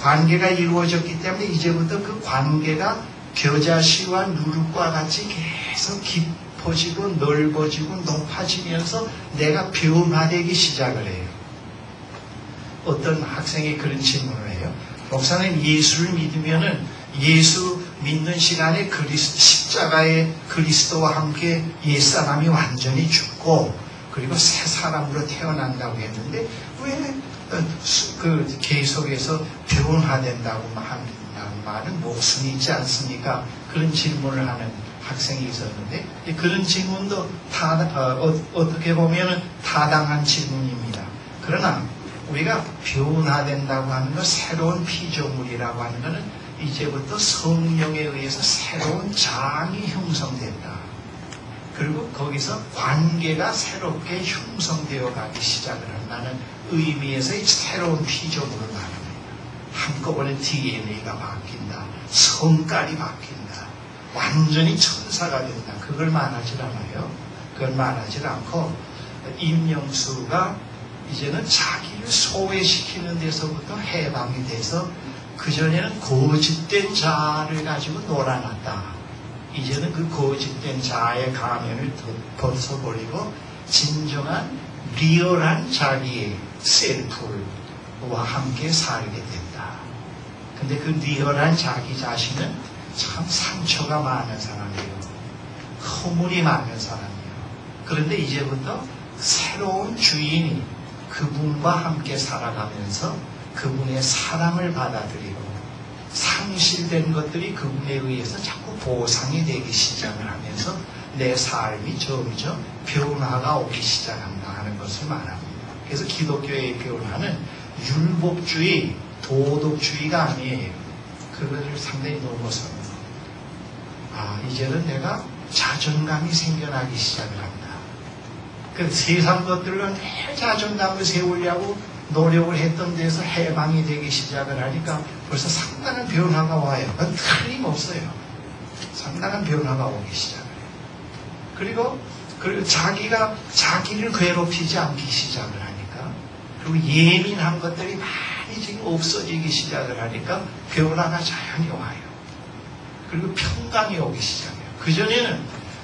관계가 이루어졌기 때문에 이제부터 그 관계가 겨자씨와 누룩과 같이 계속 깊어지고 넓어지고 높아지면서 내가 변화되기 시작을 해요. 어떤 학생이 그런 질문을 해요. 목사님 예수를 믿으면은 예수 믿는 시간에 그리스, 십자가의 그리스도와 함께 옛사람이 완전히 죽고 그리고 새 사람으로 태어난다고 했는데 왜 그 계속해서 변화된다고 하는 말은 목숨이 있지 않습니까? 그런 질문을 하는 학생이 있었는데 그런 질문도 타, 어, 어떻게 보면 타당한 질문입니다. 그러나 우리가 변화된다고 하는 것, 새로운 피조물이라고 하는 것은 이제부터 성령에 의해서 새로운 장이 형성된다. 그리고 거기서 관계가 새롭게 형성되어 가기 시작을 한다는 의미에서 새로운 피조물을 말합니다. 한꺼번에 DNA가 바뀐다. 성깔이 바뀐다. 완전히 천사가 된다. 그걸 말하지 않아요. 그걸 말하지 않고 임명수가 이제는 자기를 소외시키는 데서부터 해방이 돼서 그전에는 거짓된 자를 가지고 놀아났다. 이제는 그 거짓된 자의 가면을 벗어버리고 진정한 리얼한 자기의 셀프와 함께 살게. 근데 그 리얼한 자기 자신은 참 상처가 많은 사람이에요. 허물이 많은 사람이에요. 그런데 이제부터 새로운 주인이 그분과 함께 살아가면서 그분의 사랑을 받아들이고 상실된 것들이 그분에 의해서 자꾸 보상이 되기 시작을 하면서 내 삶이 점점 변화가 오기 시작한다 하는 것을 말합니다. 그래서 기독교의 변화는 율법주의, 도덕주의가 아니에요. 그것을 상당히 넘어서는 아, 이제는 내가 자존감이 생겨나기 시작을 한다. 그 세상 것들로 늘 자존감을 세우려고 노력을 했던 데서 해방이 되기 시작을 하니까 벌써 상당한 변화가 와요. 틀림없어요. 상당한 변화가 오기 시작을 해요. 그리고, 그리고 자기가 자기를 괴롭히지 않기 시작을 하니까 그리고 예민한 것들이 지금 없어지기 시작을 하니까 변화가 자연히 와요. 그리고 평강이 오기 시작해요. 그전에는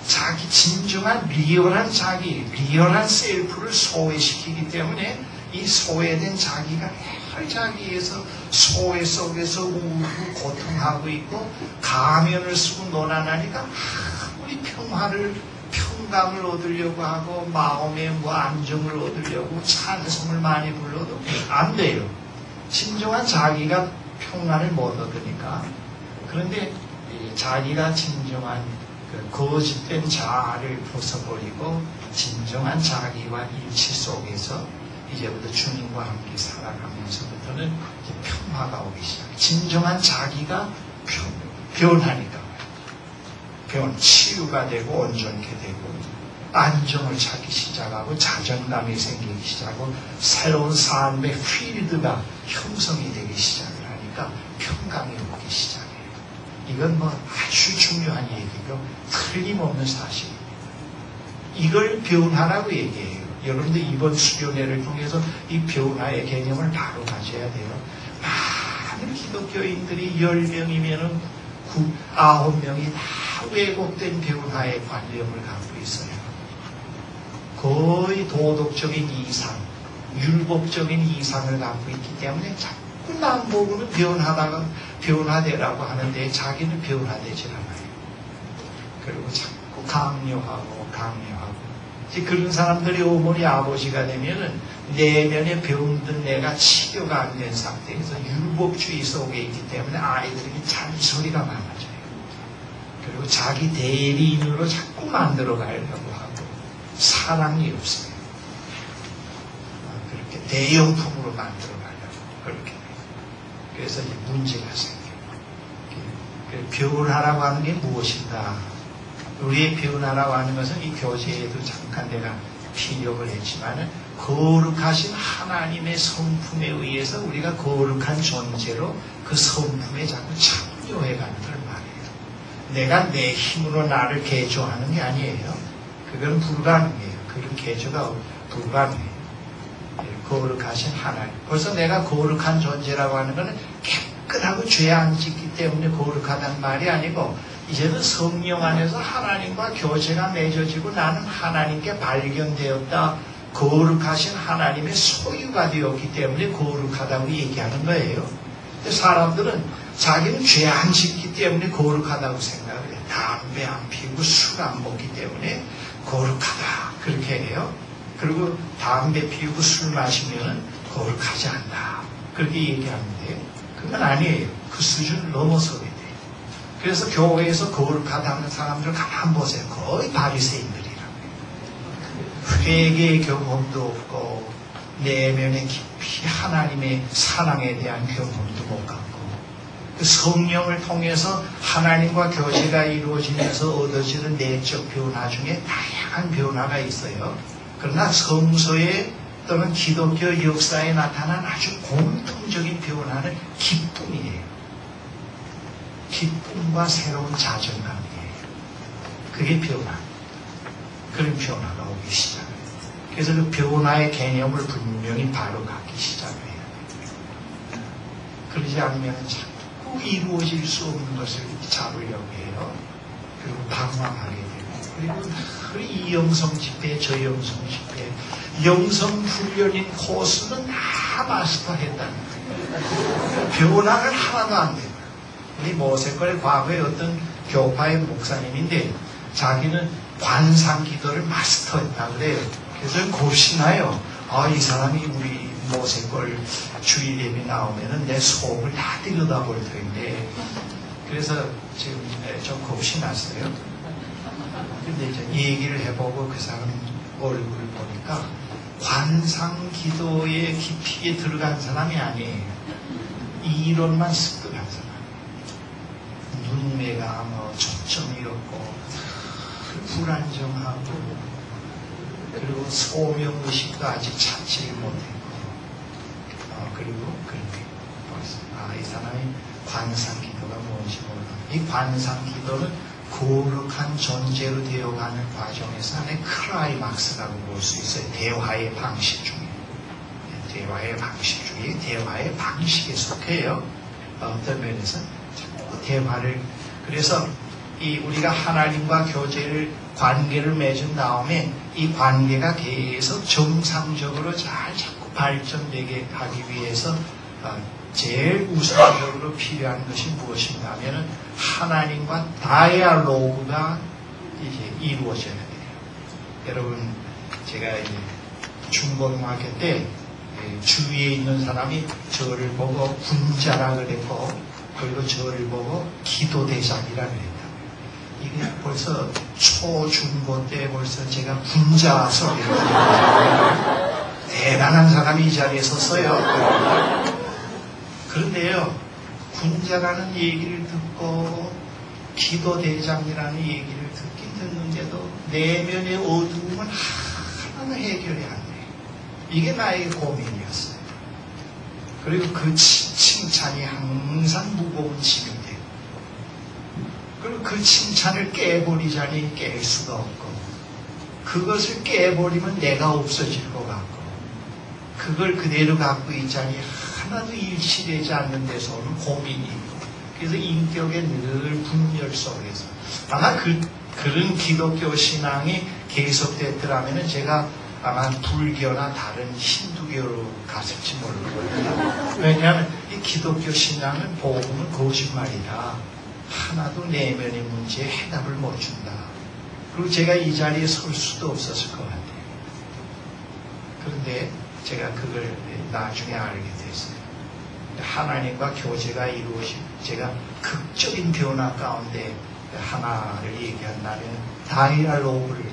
자기 진정한 리얼한 자기, 리얼한 셀프를 소외시키기 때문에 이 소외된 자기가 늘 자기에서 소외 속에서 울고 고통하고 있고 가면을 쓰고 논안하니까 아무리 평화를 평강을 얻으려고 하고 마음의 뭐 안정을 얻으려고 찬송을 많이 불러도 안 돼요. 진정한 자기가 평안을 못 얻으니까 그런데 자기가 진정한 그 거짓된 자아를 벗어버리고 진정한 자기와 일치 속에서 이제부터 주님과 함께 살아가면서부터는 평화가 오기 시작해요. 진정한 자기가 변하니까 변 치유가 되고 온전케 되고 안정을 찾기 시작하고 자존감이 생기기 시작하고 새로운 삶의 필드가 형성이 되기 시작을 하니까 평강이 오기 시작해요. 이건 뭐 아주 중요한 얘기고 틀림없는 사실입니다. 이걸 변화라고 얘기해요. 여러분들 이번 수련회를 통해서 이 변화의 개념을 바로 가져야 돼요. 많은 기독교인들이 10명이면은 9, 9명이 다 왜곡된 변화의 관념을 갖고 있어요. 거의 도덕적인 이상, 율법적인 이상을 갖고 있기 때문에 자꾸 남보고는 변하다가 변화되라고 하는데 자기는 변화되질 않아요. 그리고 자꾸 강요하고 강요하고 이제 그런 사람들이 어머니 아버지가 되면은 내면에 병든 내가 치료가 안 된 상태에서 율법주의 속에 있기 때문에 아이들에게 잔소리가 많아져요. 그리고 자기 대리인으로 자꾸 만들어 가려고 하고 사랑이 없어요. 대형품으로 만들어 가려고 그렇게 그래서 이제 문제가 생겨요. 변화라고 하는 게 무엇인가? 우리의 변화라고 하는 것은 이 교재에도 잠깐 내가 피력을 했지만은 거룩하신 하나님의 성품에 의해서 우리가 거룩한 존재로 그 성품에 자꾸 참여해 가는 걸 말해요. 내가 내 힘으로 나를 개조하는 게 아니에요. 그건 불가능해요. 그런 개조가 불가능해요. 거룩하신 하나님. 벌써 내가 거룩한 존재라고 하는 것은 깨끗하고 죄 안 짓기 때문에 거룩하다는 말이 아니고 이제는 성령 안에서 하나님과 교제가 맺어지고 나는 하나님께 발견되었다. 거룩하신 하나님의 소유가 되었기 때문에 거룩하다고 얘기하는 거예요. 사람들은 자기는 죄 안 짓기 때문에 거룩하다고 생각을 해요. 담배 안 피우고 술 안 먹기 때문에 거룩하다. 그렇게 해요. 그리고 담배 피우고 술 마시면 거룩하지 않다. 그렇게 얘기하는데 그건 아니에요. 그 수준을 넘어서게 돼요. 그래서 교회에서 거룩하다는 사람들 가만 보세요. 거의 바리새인들이라고. 회개의 경험도 없고 내면에 깊이 하나님의 사랑에 대한 경험도 못 갖고 그 성령을 통해서 하나님과 교제가 이루어지면서 얻어지는 내적 변화 중에 다양한 변화가 있어요. 그러나 성서에 또는 기독교 역사에 나타난 아주 공통적인 변화는 기쁨이에요. 기쁨과 새로운 자존감이에요. 그게 변화. 그런 변화가 오기 시작해요. 그래서 그 변화의 개념을 분명히 바로 갖기 시작해야 돼요. 그러지 않으면 자꾸 이루어질 수 없는 것을 잡으려고 해요. 그리고 방황하게 되고 그리고 늘 이영성 집회, 저영성 집회, 영성 훈련인 코스는 다 마스터했다는 거예요. 변화를 하나도 안 돼요. 우리 모세걸 과거에 어떤 교파의 목사님인데 자기는 관상 기도를 마스터했다 그래요. 그래서 겁이 나요. 아, 이 사람이 우리 모세골 주일 예배 나오면은 내 속을 다 들여다볼 터인데 그래서 지금 예, 좀 겁이 났어요. 근데 이제 얘기를 해보고 그 사람 얼굴을 보니까 관상 기도의 깊이에 들어간 사람이 아니에요. 이론만 습득한 사람. 눈매가 뭐 초점이 없고 불안정하고 그리고 소명의식도 아직 찾지를 못했고 어, 그리고 그렇게 아, 이 사람이 관상 기도가 뭔지 몰라. 이 관상 기도는 거룩한 존재로 되어가는 과정에서 하나의 클라이막스라고 볼 수 있어요. 대화의 방식 중에. 네, 대화의 방식 중에 대화의 방식에 속해요. 어떤 면에서 자꾸 대화를 그래서 이 우리가 하나님과 교제를 관계를 맺은 다음에 이 관계가 계속 정상적으로 잘 자꾸 발전되게 하기 위해서 어, 제일 우선적으로 필요한 것이 무엇인가 하면은 하나님과 다이아로그가 이제 이루어져야 돼요. 여러분 제가 이제 중고등학교 때 예, 주위에 있는 사람이 저를 보고 군자라 그랬고 그리고 저를 보고 기도대장이라 그랬다. 이게 벌써 초, 중고 때 벌써 제가 군자 소리를. 대단한 사람이 이 자리에 섰어요. 그런데요, 군자라는 얘기를 듣고 기도대장이라는 얘기를 듣긴 듣는데도 내면의 어두움은 하나도 해결이 안 돼. 이게 나의 고민이었어요. 그리고 그 치- 칭찬이 항상 무거운 짐이 돼. 그리고 그 칭찬을 깨버리자니 깰 수가 없고, 그것을 깨버리면 내가 없어질 것 같고, 그걸 그대로 갖고 있자니 하나도 일치되지 않는 데서 오는 고민이 있고, 그래서 인격의 늘 분열 속에서, 아마 그, 그런 기독교 신앙이 계속됐더라면 제가 아마 불교나 다른 힌두교로 갔을지 모르거든요. 왜냐하면 이 기독교 신앙은 복음은 거짓말이다. 하나도 내면의 문제에 해답을 못 준다. 그리고 제가 이 자리에 설 수도 없었을 것 같아요. 그런데 제가 그걸 나중에 알게 됐어요. 하나님과 교제가 이루어진 제가 극적인 변화 가운데 하나를 얘기한다면 다이알로그를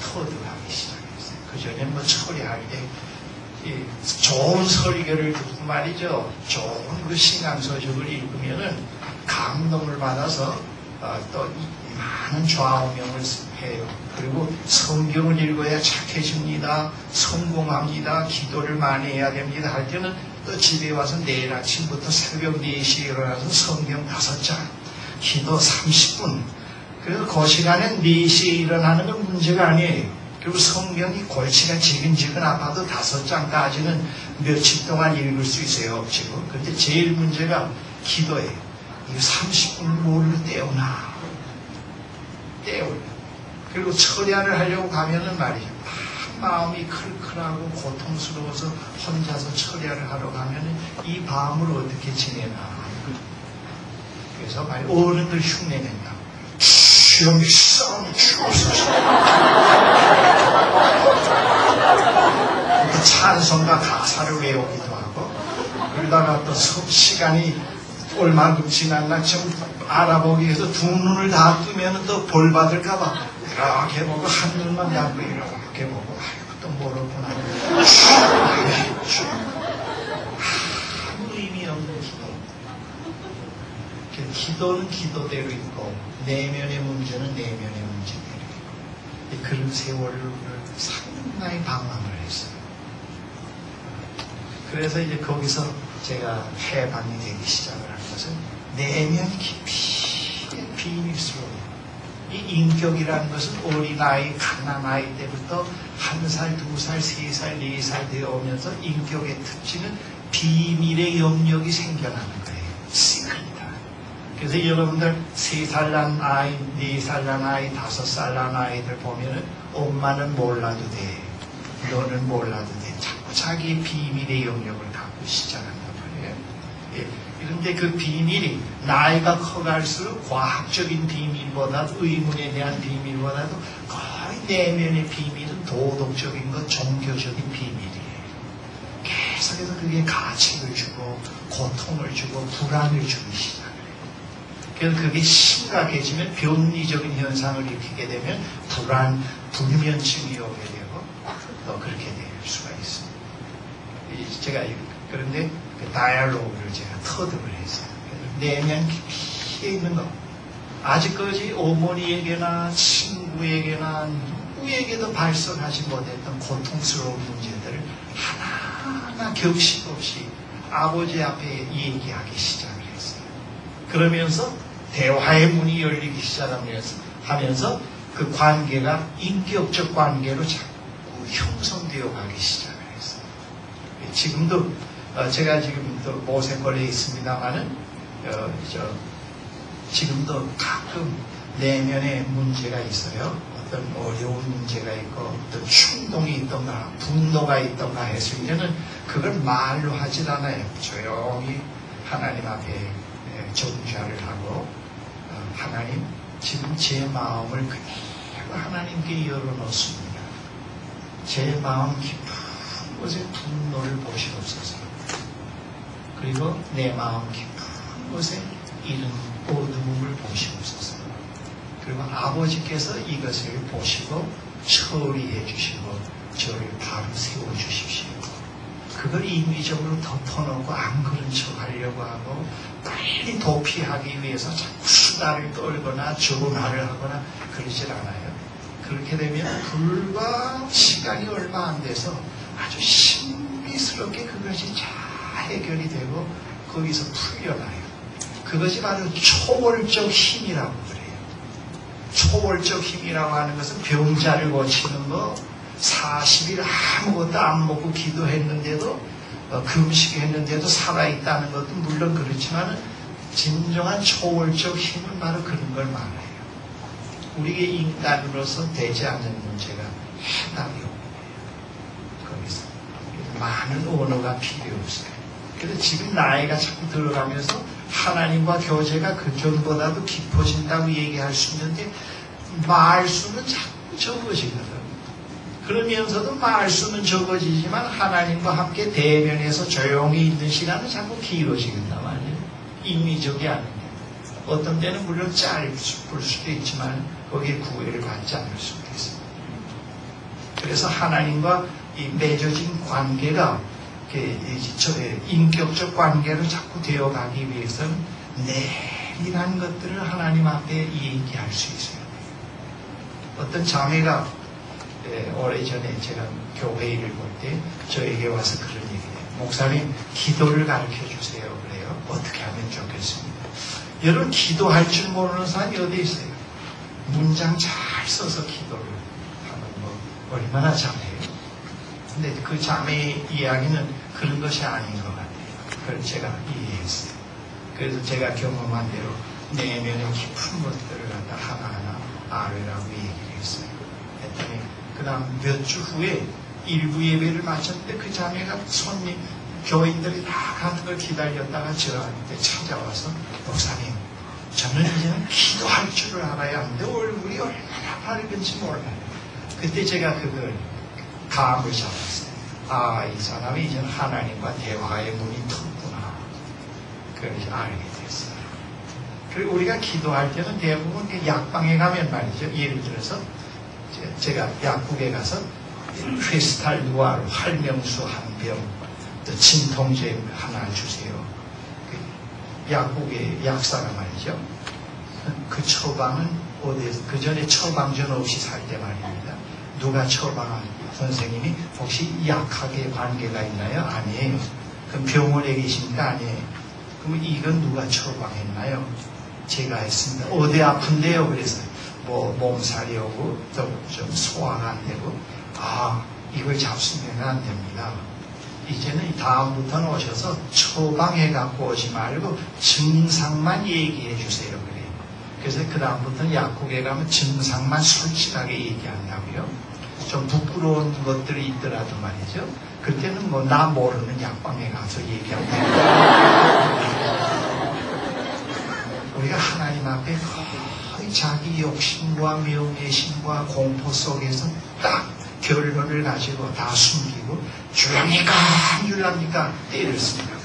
터득하기 시작했어요. 그 전에 뭐 처리할 때이 좋은 설교를 듣고 말이죠. 좋은 그 신앙서적을 읽으면은 감동을 받아서 어, 또 이- 많은 좌우명을 해요. 그리고 성경을 읽어야 착해집니다. 성공합니다. 기도를 많이 해야 됩니다. 할 때는 또 집에 와서 내일 아침부터 새벽 4시에 일어나서 성경 다섯 장, 기도 30분. 그래서 그 시간엔 4시에 일어나는 건 문제가 아니에요. 그리고 성경이 골치가 지근지근 아파도 다섯 장까지는 며칠 동안 읽을 수 있어요, 지금. 근데 제일 문제가 기도예요. 이 30분을 뭘로 때우나. 때우려. 그리고 처리를 하려고 가면은 말이죠. 막 마음이 클클하고 고통스러워서 혼자서 처리를 하러 가면은 이 밤을 어떻게 지내나. 그래서 말 어른들 흉내낸다. 주여 믿사오니 주옵소서. 또 찬송가 가사를 외우기도 하고 그러다가 또 서- 시간이 얼마큼 지났나 좀 알아보기 위해서 두 눈을 다 뜨면 또 벌 받을까봐 이렇게 보고 한 눈만 감고 이렇게 보고 또 모르구나. 아무 의미 없는 기도. 그 기도는 기도대로 있고 내면의 문제는 내면의 문제대로 있고. 그런 세월을 상당히 방황을 했어요. 그래서 이제 거기서 제가 해방이 되기 시작을 한 것은 내면 깊이 비밀스러운 이 인격이라는 것은 어린아이, 갓난아이 때부터 한 살, 두 살, 세 살, 네 살 되어 오면서 인격의 특징은 비밀의 영역이 생겨나는 거예요. 시크릿한. 그래서 여러분들 세 살 난 아이, 네 살 난 아이, 다섯 살 난 아이들 보면은 엄마는 몰라도 돼. 너는 몰라도 돼. 자꾸 자기 비밀의 영역을 갖고 말이에요. 예. 그런데 그 비밀이 나이가 커갈수록 과학적인 비밀보다도 의문에 대한 비밀보다도 거의 내면의 비밀은 도덕적인 것, 종교적인 비밀이에요. 계속해서 그게 가책을 주고 고통을 주고 불안을 주기 시작해요. 그래서 그게 심각해지면 병리적인 현상을 일으키게 되면 불안, 불면증이 오게 되고 또 그렇게 될 수가 있습니다. 이 제가 이- 그런데 그 다이얼로그를 제가 터득을 했어요. 내면 깊이 있는 거. 아직까지 어머니에게나 친구에게나 누구에게도 발설하지 못했던 고통스러운 문제들을 하나하나 격식 없이 아버지 앞에 얘기하기 시작을 했어요. 그러면서 대화의 문이 열리기 시작하면서 하면서 그 관계가 인격적 관계로 자꾸 형성되어 가기 시작을 했어요. 지금도 어, 제가 지금 또 모세골에 있습니다만은 어, 저 지금도 가끔 내면에 문제가 있어요. 어떤 어려운 문제가 있고 어떤 충동이 있던가 분노가 있던가 해서 이제는 그걸 말로 하질 않아요. 조용히 하나님 앞에 예, 정죄를 하고 어, 하나님 지금 제 마음을 그대로 하나님께 열어놓습니다. 제 마음 깊은 곳에 분노를 보시옵소서. 그리고 내 마음 깊은 곳에 이른 어두움을 보시옵소서. 그리고 아버지께서 이것을 보시고 처리해 주시고 저를 바로 세워 주십시오. 그걸 인위적으로 덮어놓고 안 그런 척 하려고 하고 빨리 도피하기 위해서 자꾸 수다를 떨거나 전화를 하거나 그러질 않아요. 그렇게 되면 불과 시간이 얼마 안 돼서 아주 신비스럽게 그것이 잘 해결이 되고 거기서 풀려나요. 그것이 바로 초월적 힘이라고 그래요. 초월적 힘이라고 하는 것은 병자를 고치는 거 40일 아무것도 안 먹고 기도했는데도 어, 금식했는데도 살아있다는 것도 물론 그렇지만 진정한 초월적 힘은 바로 그런 걸 말해요. 우리의 인간으로서 되지 않는 문제가 해답이 없네요. 거기서 많은 언어가 필요 없어요. 그래서 지금 나이가 자꾸 들어가면서 하나님과 교제가 그전보다도 깊어진다고 얘기할 수 있는데 말수는 자꾸 적어지거든. 그러면서도 말수는 적어지지만 하나님과 함께 대면해서 조용히 있는 시간은 자꾸 길어지겠단 말이에요. 인위적이 아닌데. 어떤 때는 물론 짧을 수도 있지만 거기에 구애를 받지 않을 수도 있습니다. 그래서 하나님과 이 맺어진 관계가 저- 인격적 관계로 자꾸 되어가기 위해서는 내리란 것들을 하나님 앞에 얘기할 수 있어요. 어떤 자매가 예, 오래전에 제가 교회 일을 볼 때 저에게 와서 그런 얘기해요. 목사님 기도를 가르쳐 주세요. 그래요. 어떻게 하면 좋겠습니까? 여러분 기도할 줄 모르는 사람이 어디 있어요? 문장 잘 써서 기도를 하면 뭐 얼마나 잘해요. 근데 그 자매의 이야기는 그런 것이 아닌 것 같아요. 그걸 제가 이해했어요. 그래서 제가 경험한 대로 내면의 깊은 것들을 갖다 하나하나 아뢰라고 얘기를 했어요. 했더니 그 다음 몇 주 후에 일부 예배를 마쳤는데 그 자매가 손님, 교인들이 다 가는 걸 기다렸다가 저한테 찾아와서 목사님, 저는 이제는 기도할 줄을 알아야 하는데 얼굴이 얼마나 밝은지 몰라요. 그때 제가 그걸 감을 잡았어요. 아, 이 사람이 이제는 하나님과 대화의 문이 텄구나. 그걸 이제 알게 됐어요. 그리고 우리가 기도할 때는 대부분 그 약방에 가면 말이죠. 예를 들어서 제- 제가 약국에 가서 크리스탈 누아르 활명수 한 병, 또 진통제 하나 주세요. 그 약국의 약사가 말이죠. 그 처방은 어디에서 그 전에 처방전 없이 살 때 말입니다. 누가 처방한 선생님이 혹시 약하게 관계가 있나요? 아니에요. 그럼 병원에 계십니까? 아니에요. 그럼 이건 누가 처방했나요? 제가 했습니다. 어디 아픈데요? 그래서 뭐 몸살이 오고 또 좀 소화가 안 되고 아 이걸 잡수면 안 됩니다. 이제는 다음부터는 오셔서 처방해 갖고 오지 말고 증상만 얘기해 주세요. 그래요. 그래서 그 다음부터는 약국에 가면 증상만 솔직하게 얘기한다고요. 좀 부끄러운 것들이 있더라도 말이죠. 그때는 뭐 나 모르는 약방에 가서 얘기하면 우리가 하나님 앞에 거의 자기 욕심과 명예심과 공포 속에서 딱 결론을 가지고 다 숨기고 줄랍니까 안 줄랍니까 때렸습니다.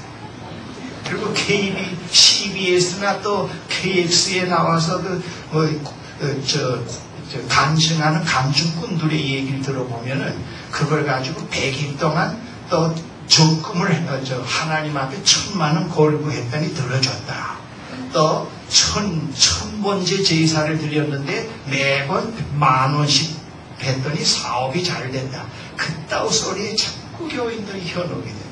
그리고 KB, CBS나 또 KX에 나와서 그, 뭐, 어, 저, 저 간증하는 간증꾼들의 얘기를 들어보면은 그걸 가지고 100일 동안 또 적금을 어, 저 하나님 앞에 천만 원 걸고 했더니 들어줬다. 또 천, 천 번째 제사를 드렸는데 매번 만 원씩 했더니 사업이 잘 된다. 그따위 소리에 자꾸 교인들이 현혹이 된다.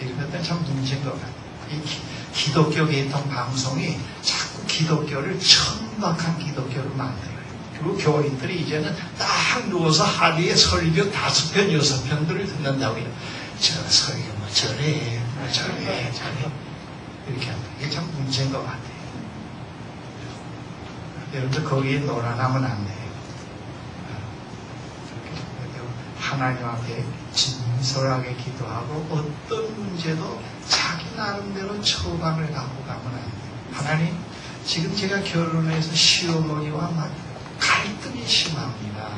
이것은 참 문제인 것 같아요. 이 기, 기독교 계통 방송이 자꾸 기독교를 천박한 기독교를 만들어요. 그리고 교인들이 이제는 딱 누워서 하루에 설교 다섯 편, 여섯 편들을 듣는다고요. 저 설교 뭐 저래, 뭐 저래, 저래. 이렇게 합니다. 이게 참 문제인 것 같아요. 여러분들 거기에 놀아나면 안 돼요. 하나님 앞에 진솔하게 기도하고 어떤 문제도 자기 나름대로 처방을 갖고 가면 안 돼요. 하나님, 지금 제가 결혼해서 시어머니와 막 갈등이 심합니다.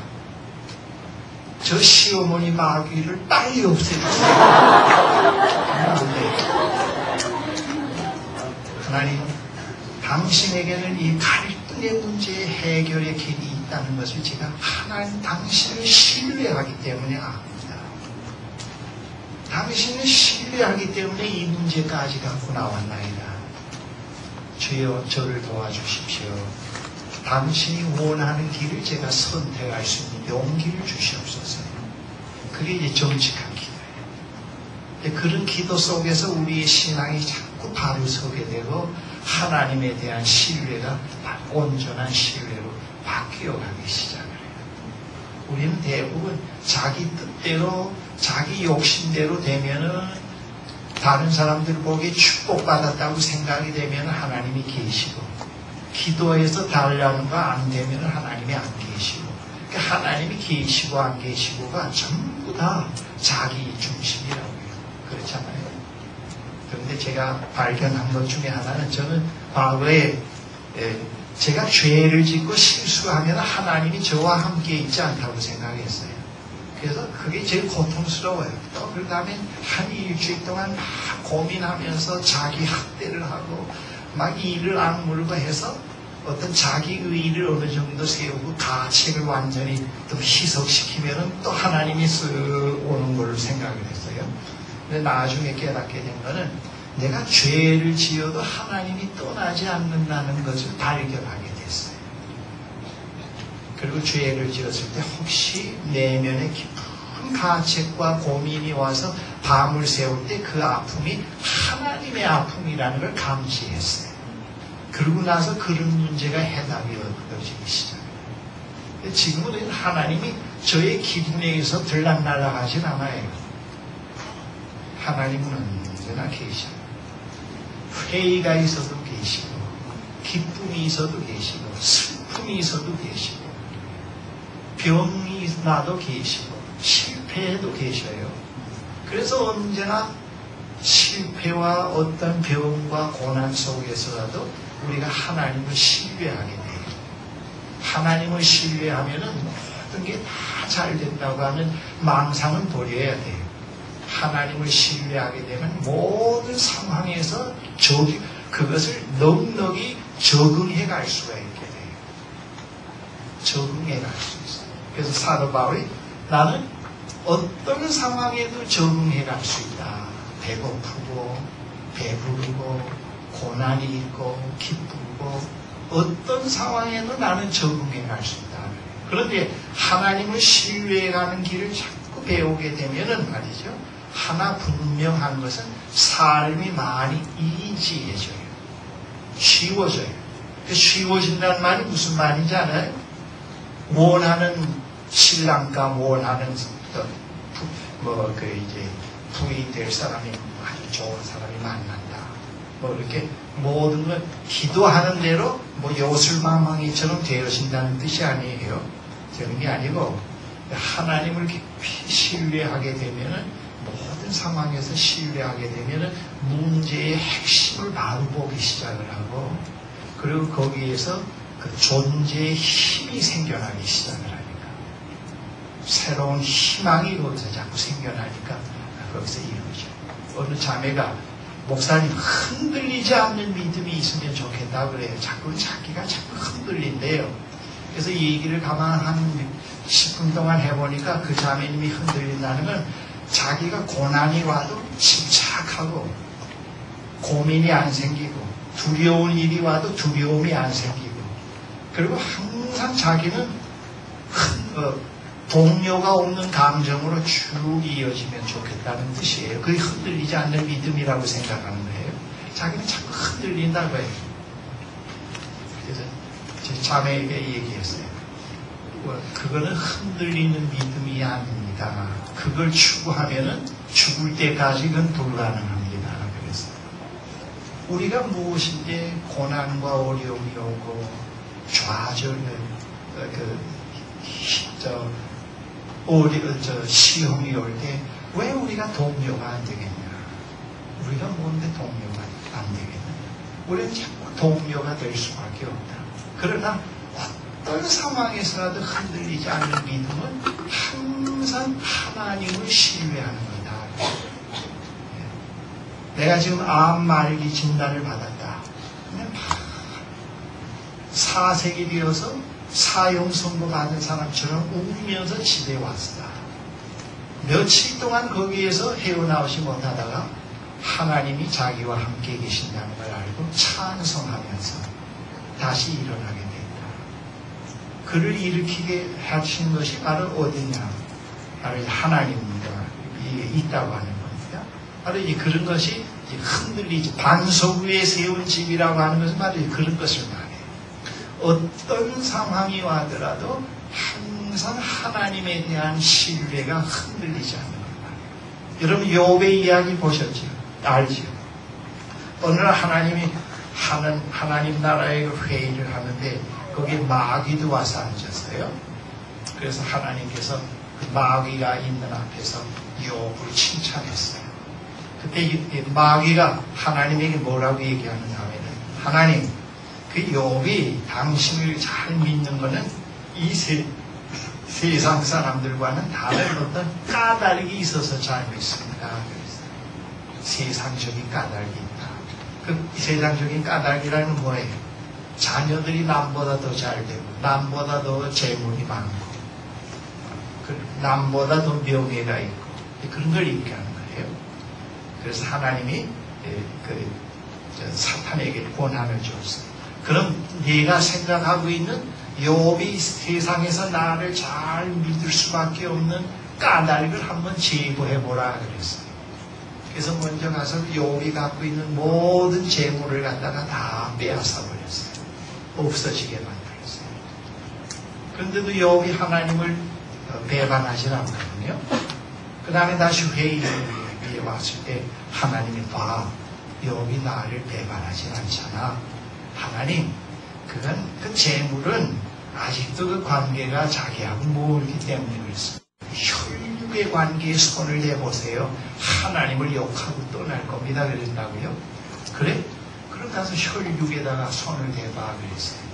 저 시어머니 마귀를 빨리 없애주세요. 하나님, 당신에게는 이 갈등의 문제의 해결의 길이 있다는 것을 제가 하나님 당신을 신뢰하기 때문에 압니다. 당신을 신뢰하기 때문에 이 문제까지 갖고 나왔나이다. 주여 저를 도와주십시오. 당신이 원하는 길을 제가 선택할 수 있는 용기를 주시옵소서. 그게 이제 정직한 기도예요. 그런 기도 속에서 우리의 신앙이 자꾸 바로 서게 되고 하나님에 대한 신뢰가 온전한 신뢰로 바뀌어 가기 시작을 해요. 우리는 대부분 자기 뜻대로 자기 욕심대로 되면은 다른 사람들 보기에 축복받았다고 생각이 되면 하나님이 계시고 기도해서 달라는 거 안 되면 하나님이 안 계시고 그러니까 하나님이 계시고 안 계시고가 전부 다 자기 중심이라고 해요. 그렇잖아요. 그런데 제가 발견한 것 중에 하나는 저는 과거에 에, 제가 죄를 짓고 실수하면 하나님이 저와 함께 있지 않다고 생각했어요. 그래서 그게 제일 고통스러워요. 또 그 다음에 한 일주일 동안 막 고민하면서 자기 학대를 하고 막 이를 악물고 해서 어떤 자기 의의를 어느 정도 세우고 가책을 완전히 또 희석시키면은 또 하나님이 쓱 오는 걸 생각을 했어요. 근데 나중에 깨닫게 된 거는 내가 죄를 지어도 하나님이 떠나지 않는다는 것을 발견하게. 그리고 죄를 지었을 때 혹시 내면에 깊은 가책과 고민이 와서 밤을 새울 때 그 아픔이 하나님의 아픔이라는 걸 감지했어요. 그러고 나서 그런 문제가 해답이 얻어지기 시작해요. 지금은 하나님이 저의 기분에 의해서 들락날락 하진 않아요. 하나님은 언제나 계셔요. 회의가 있어도 계시고, 기쁨이 있어도 계시고, 슬픔이 있어도 계시고, 병이 나도 계시고, 실패해도 계셔요. 그래서 언제나 실패와 어떤 병과 고난 속에서라도 우리가 하나님을 신뢰하게 돼요. 하나님을 신뢰하면은 모든 게 다 잘 된다고 하는 망상은 버려야 돼요. 하나님을 신뢰하게 되면 모든 상황에서 적, 그것을 넉넉히 적응해 갈 수가 있게 돼요. 적응해 갈 수 있어요. 그래서 사도 바울이 나는 어떤 상황에도 적응해 갈 수 있다. 배고프고, 배부르고, 고난이 있고, 기쁘고, 어떤 상황에도 나는 적응해 갈 수 있다. 그런데 하나님을 신뢰해 가는 길을 자꾸 배우게 되면은 말이죠. 하나 분명한 것은 삶이 많이 이지해져요. 쉬워져요. 그 쉬워진다는 말이 무슨 말인지 알아요? 원하는 신랑과 원하는 뭐그 이제 부인 될 사람이 아주 좋은 사람이 만난다. 뭐 이렇게 모든 걸 기도하는 대로 뭐 요술방망이처럼 되어진다는 뜻이 아니에요. 되는 게 아니고 하나님을 신뢰하게 되면은 모든 상황에서 신뢰하게 되면은 문제의 핵심을 바로 보기 시작을 하고 그리고 거기에서 그 존재의 힘이 생겨나기 시작을 새로운 희망이 거기서 자꾸 생겨나니까 거기서 이루죠. 어느 자매가 목사님 흔들리지 않는 믿음이 있으면 좋겠다 그래요. 자꾸 자기가 자꾸 흔들린대요. 그래서 이 얘기를 가만 한 10분 동안 해보니까 그 자매님이 흔들린다는 건 자기가 고난이 와도 침착하고 고민이 안 생기고 두려운 일이 와도 두려움이 안 생기고 그리고 항상 자기는 큰, 어, 동료가 없는 감정으로 쭉 이어지면 좋겠다는 뜻이에요. 그게 흔들리지 않는 믿음이라고 생각하는 거예요. 자기는 자꾸 흔들린다고 해요. 그래서 제 자매에게 얘기했어요. 뭐, 그거는 흔들리는 믿음이 아닙니다. 그걸 추구하면은 죽을 때까지 그건 불가능합니다. 그래서 우리가 무엇인데 고난과 어려움이 오고 좌절, 그, 저, 어리, 저, 시험이 올 때 왜 우리가 동료가 안 되겠냐? 우리가 뭔데 동료가 안 되겠냐? 우리는 자꾸 동료가 될 수밖에 없다. 그러나 어떤 상황에서라도 흔들리지 않는 믿음은 항상 하나님을 신뢰하는 거다. 내가 지금 암 말기 진단을 받았다. 그냥 사색이 되어서 사형 선고 받은 사람처럼 울면서 집에 왔다. 며칠 동안 거기에서 헤어나오지 못하다가 하나님이 자기와 함께 계신다는 걸 알고 찬성하면서 다시 일어나게 된다. 그를 일으키게 하신 것이 바로 어디냐? 바로 하나님과 있다고 하는 겁니다. 바로 이 그런 것이 흔들리지 반석 위에 세운 집이라고 하는 것은 바로 그런 것을. 어떤 상황이 와더라도 항상 하나님에 대한 신뢰가 흔들리지 않는 겁니다. 여러분 욥의 이야기 보셨죠? 알죠? 어느 날 하나님이 하는 하나님 나라의 회의를 하는데 거기에 마귀도 와서 앉았어요. 그래서 하나님께서 그 마귀가 있는 앞에서 욥을 칭찬했어요. 그때 마귀가 하나님에게 뭐라고 얘기하느냐 하면은 하나님 그 욥이 당신을 잘 믿는 것은 이 세, 세상 사람들과는 다른 어떤 까닭이 있어서 잘 믿습니다. 세상적인 까닭이 있다. 그 세상적인 까닭이라는 뭐예요? 자녀들이 남보다 더 잘 되고 남보다 더 재물이 많고 그 남보다 더 명예가 있고 그런 걸 얘기하는 거예요. 그래서 하나님이 그 사탄에게 권한을 줬어요. 그럼 네가 생각하고 있는 욥이 세상에서 나를 잘 믿을 수밖에 없는 까닭을 한번 제거해 보라 그랬어요. 그래서 먼저 가서 욥이 갖고 있는 모든 재물을 갖다가 다 빼앗아 버렸어요. 없어지게 만들었어요. 그런데도 욥이 하나님을 배반하지 않거든요. 그 다음에 다시 회의에 왔을 때 하나님이 봐, 욥이 나를 배반하지 않잖아. 하나님, 그건 그 재물은 아직도 그 관계가 자기하고 멀기 때문에 그렇습니다. 혈육의 관계에 손을 대보세요. 하나님을 욕하고 떠날 겁니다. 그랬다고요? 그래? 그럼 가서 혈육에다가 손을 대봐 그랬어요.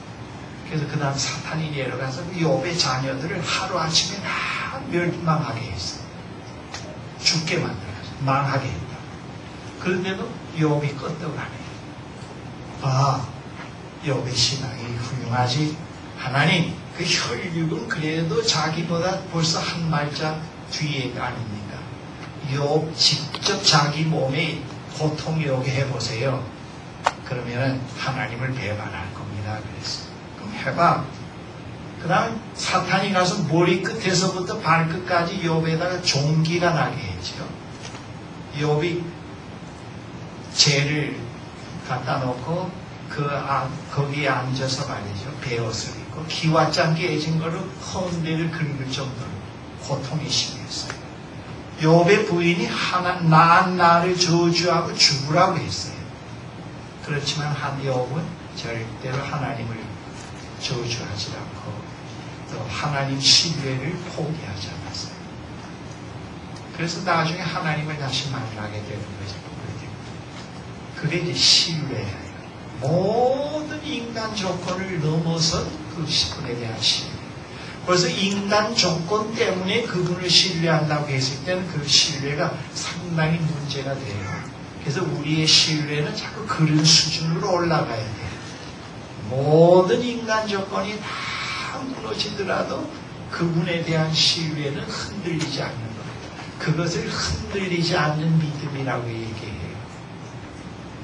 그래서 그 다음 사탄이 내려가서 욥의 자녀들을 하루아침에 다 멸망하게 했어요. 죽게 만들어서 망하게 했다. 그런데도 욥이 껐떡하네. 봐, 욥의 신앙이 훌륭하지. 하나님, 그 혈육은 그래도 자기보다 벌써 한 말자 뒤에가 아닙니까? 욥 직접 자기 몸에 고통이 오게 해보세요. 그러면은 하나님을 배반할 겁니다. 그랬어. 그럼 해봐. 그 다음 사탄이 가서 머리 끝에서부터 발끝까지 욥에다가 종기가 나게 했죠. 욥이 죄를 갖다 놓고 그 아, 거기에 앉아서 말이죠. 베옷을 입고 기와장 깨진 거로 헌대를 긁을 정도로 고통이 심했어요. 욥의 부인이 하나 난 나를 저주하고 죽으라고 했어요. 그렇지만 한 욥은 절대로 하나님을 저주하지 않고 또 하나님 신뢰를 포기하지 않았어요. 그래서 나중에 하나님을 다시 만나게 되는 거죠. 그게 이제 신뢰예요. 모든 인간 조건을 넘어선 그 신분에 대한 신뢰. 그래서 인간 조건 때문에 그분을 신뢰한다고 했을 때는 그 신뢰가 상당히 문제가 돼요. 그래서 우리의 신뢰는 자꾸 그런 수준으로 올라가야 돼요. 모든 인간 조건이 다 무너지더라도 그분에 대한 신뢰는 흔들리지 않는 거예요. 그것을 흔들리지 않는 믿음이라고 얘기해요.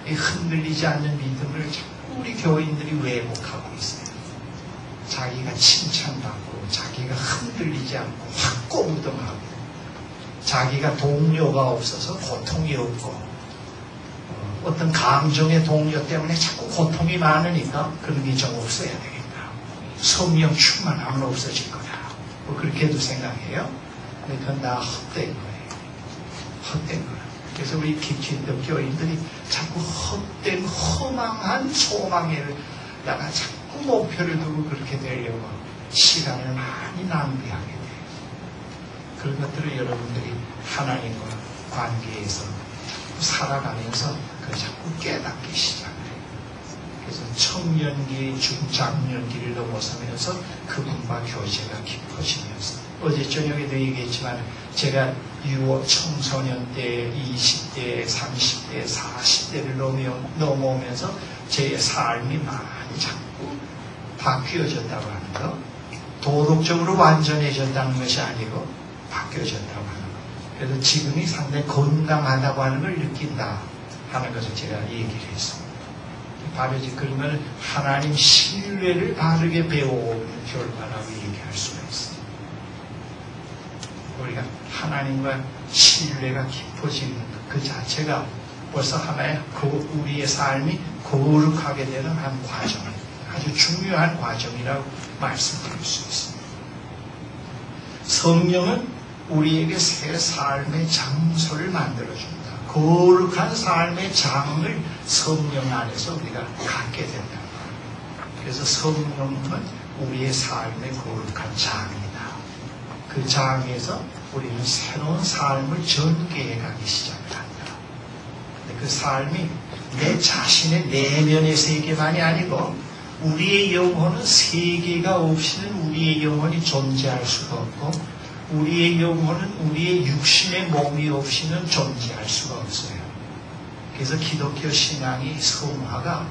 이 흔들리지 않는 믿음을 자꾸 우리 교인들이 왜곡하고 있어요. 자기가 칭찬받고 자기가 흔들리지 않고 확고무등하고 자기가 동료가 없어서 고통이 없고 어, 어떤 감정의 동료 때문에 자꾸 고통이 많으니까 그런 게 좀 없어야 되겠다. 성령 충만하면 없어질 거다. 뭐 그렇게도 생각해요. 근데 그건 다 헛된 거예요. 헛된 거예요. 그래서 우리 기킨덕 교인들이 자꾸 헛된 허망한 소망에다가 자꾸 목표를 두고 그렇게 되려고 시간을 많이 낭비하게 돼요. 그런 것들을 여러분들이 하나님과 관계에서 살아가면서 그 자꾸 깨닫기 시작해요. 그래서 청년기, 중장년기를 넘어서면서 그분과 교제가 깊어지면서 어제 저녁에도 얘기했지만 제가 유어 청소년 때, 20대, 30대, 40대를 넘어오면서 제 삶이 많이 자꾸 바뀌어졌다고 하는 거. 도덕적으로 완전해졌다는 것이 아니고 바뀌어졌다고 하는 거. 그래서 지금이 상당히 건강하다고 하는 걸 느낀다 하는 것을 제가 얘기를 했습니다. 바로 그러면 하나님 신뢰를 바르게 배워오는 결과라고 얘기할 수가 있습니다. 우리가 하나님과 신뢰가 깊어지는 그 자체가 벌써 하나의 그 우리의 삶이 거룩하게 되는 한 과정, 아주 중요한 과정이라고 말씀드릴 수 있습니다. 성령은 우리에게 새 삶의 장소를 만들어줍니다. 거룩한 삶의 장을 성령 안에서 우리가 갖게 된다. 그래서 성령은 우리의 삶의 거룩한 장입니다. 그 장에서 우리는 새로운 삶을 전개해 가기 시작을 한다. 그 삶이 내 자신의 내면의 세계만이 아니고 우리의 영혼은 세계가 없이는 우리의 영혼이 존재할 수가 없고 우리의 영혼은 우리의 육신의 몸이 없이는 존재할 수가 없어요. 그래서 기독교 신앙의 성화가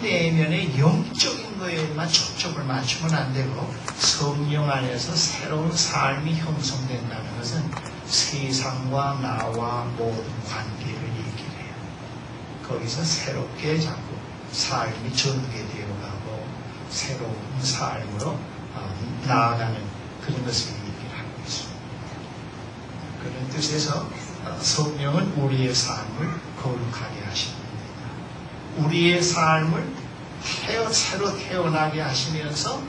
내면의 영적인 거에만 초점을 맞추면 안 되고 성령 안에서 새로운 삶이 형성된다는 것은 세상과 나와 모든 관계를 얘기를 해요. 거기서 새롭게 자꾸 삶이 전개되어 가고 새로운 삶으로 나아가는 그런 것을 그런 뜻에서 성령은 우리의 삶을 거룩하게 하십니다. 우리의 삶을 태어, 새로 태어나게 하시면서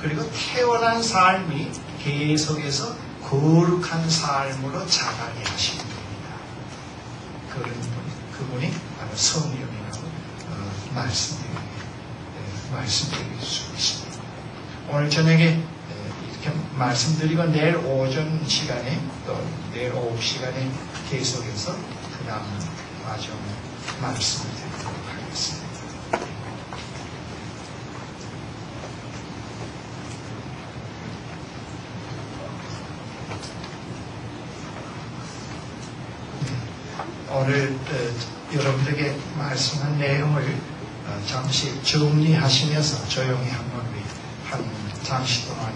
그리고 태어난 삶이 계속해서 거룩한 삶으로 자라게 하십니다. 그런 분, 그분이 바로 성령이라고 어, 말씀드리, 네, 말씀드릴 수 있습니다. 오늘 저녁에 이렇게 말씀드리고 내일 오전 시간에 또 내일 오후 시간에 계속해서 그 다음 과정 말씀을 드리도록 하겠습니다. 네. 오늘 어, 여러분들에게 말씀한 내용을 어, 잠시 정리하시면서 조용히 한번 한 잠시 동안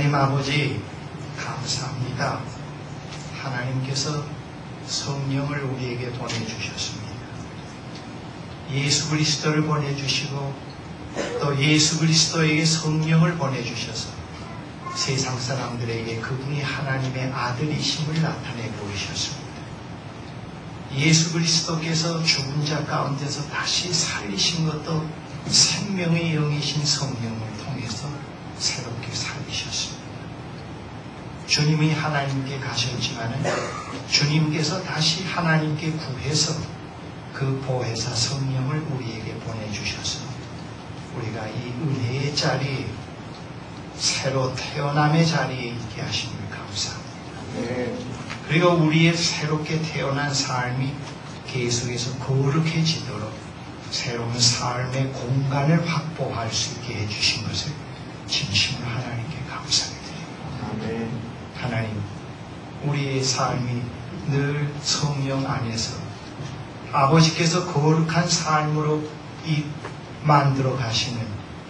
하나님 아버지 감사합니다. 하나님께서 성령을 우리에게 보내주셨습니다. 예수 그리스도를 보내주시고 또 예수 그리스도에게 성령을 보내주셔서 세상 사람들에게 그분이 하나님의 아들이심을 나타내 보이셨습니다. 예수 그리스도께서 죽은 자 가운데서 다시 살리신 것도 생명의 영이신 성령을 통해서 새롭게 살리셨습니다. 주님이 하나님께 가셨지만은 주님께서 다시 하나님께 구해서 그 보혜사 성령을 우리에게 보내주셔서 우리가 이 은혜의 자리에 새로 태어남의 자리에 있게 하심을 감사합니다. 그리고 우리의 새롭게 태어난 삶이 계속해서 거룩해지도록 새로운 삶의 공간을 확보할 수 있게 해주신 것을 진심으로 감사드립니다. 하나님, 우리의 삶이 늘 성령 안에서 아버지께서 거룩한 삶으로 이 만들어 가시는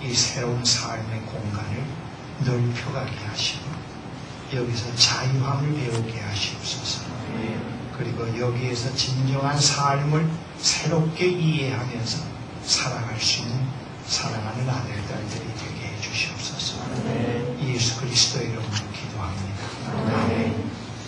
이 새로운 삶의 공간을 넓혀가게 하시고 여기서 자유함을 배우게 하시옵소서. 그리고 여기에서 진정한 삶을 새롭게 이해하면서 살아갈 수 있는 사랑하는 아들, 딸들이 되게 해주시옵소서. 예수 그리스도의 이름으로 Thank you.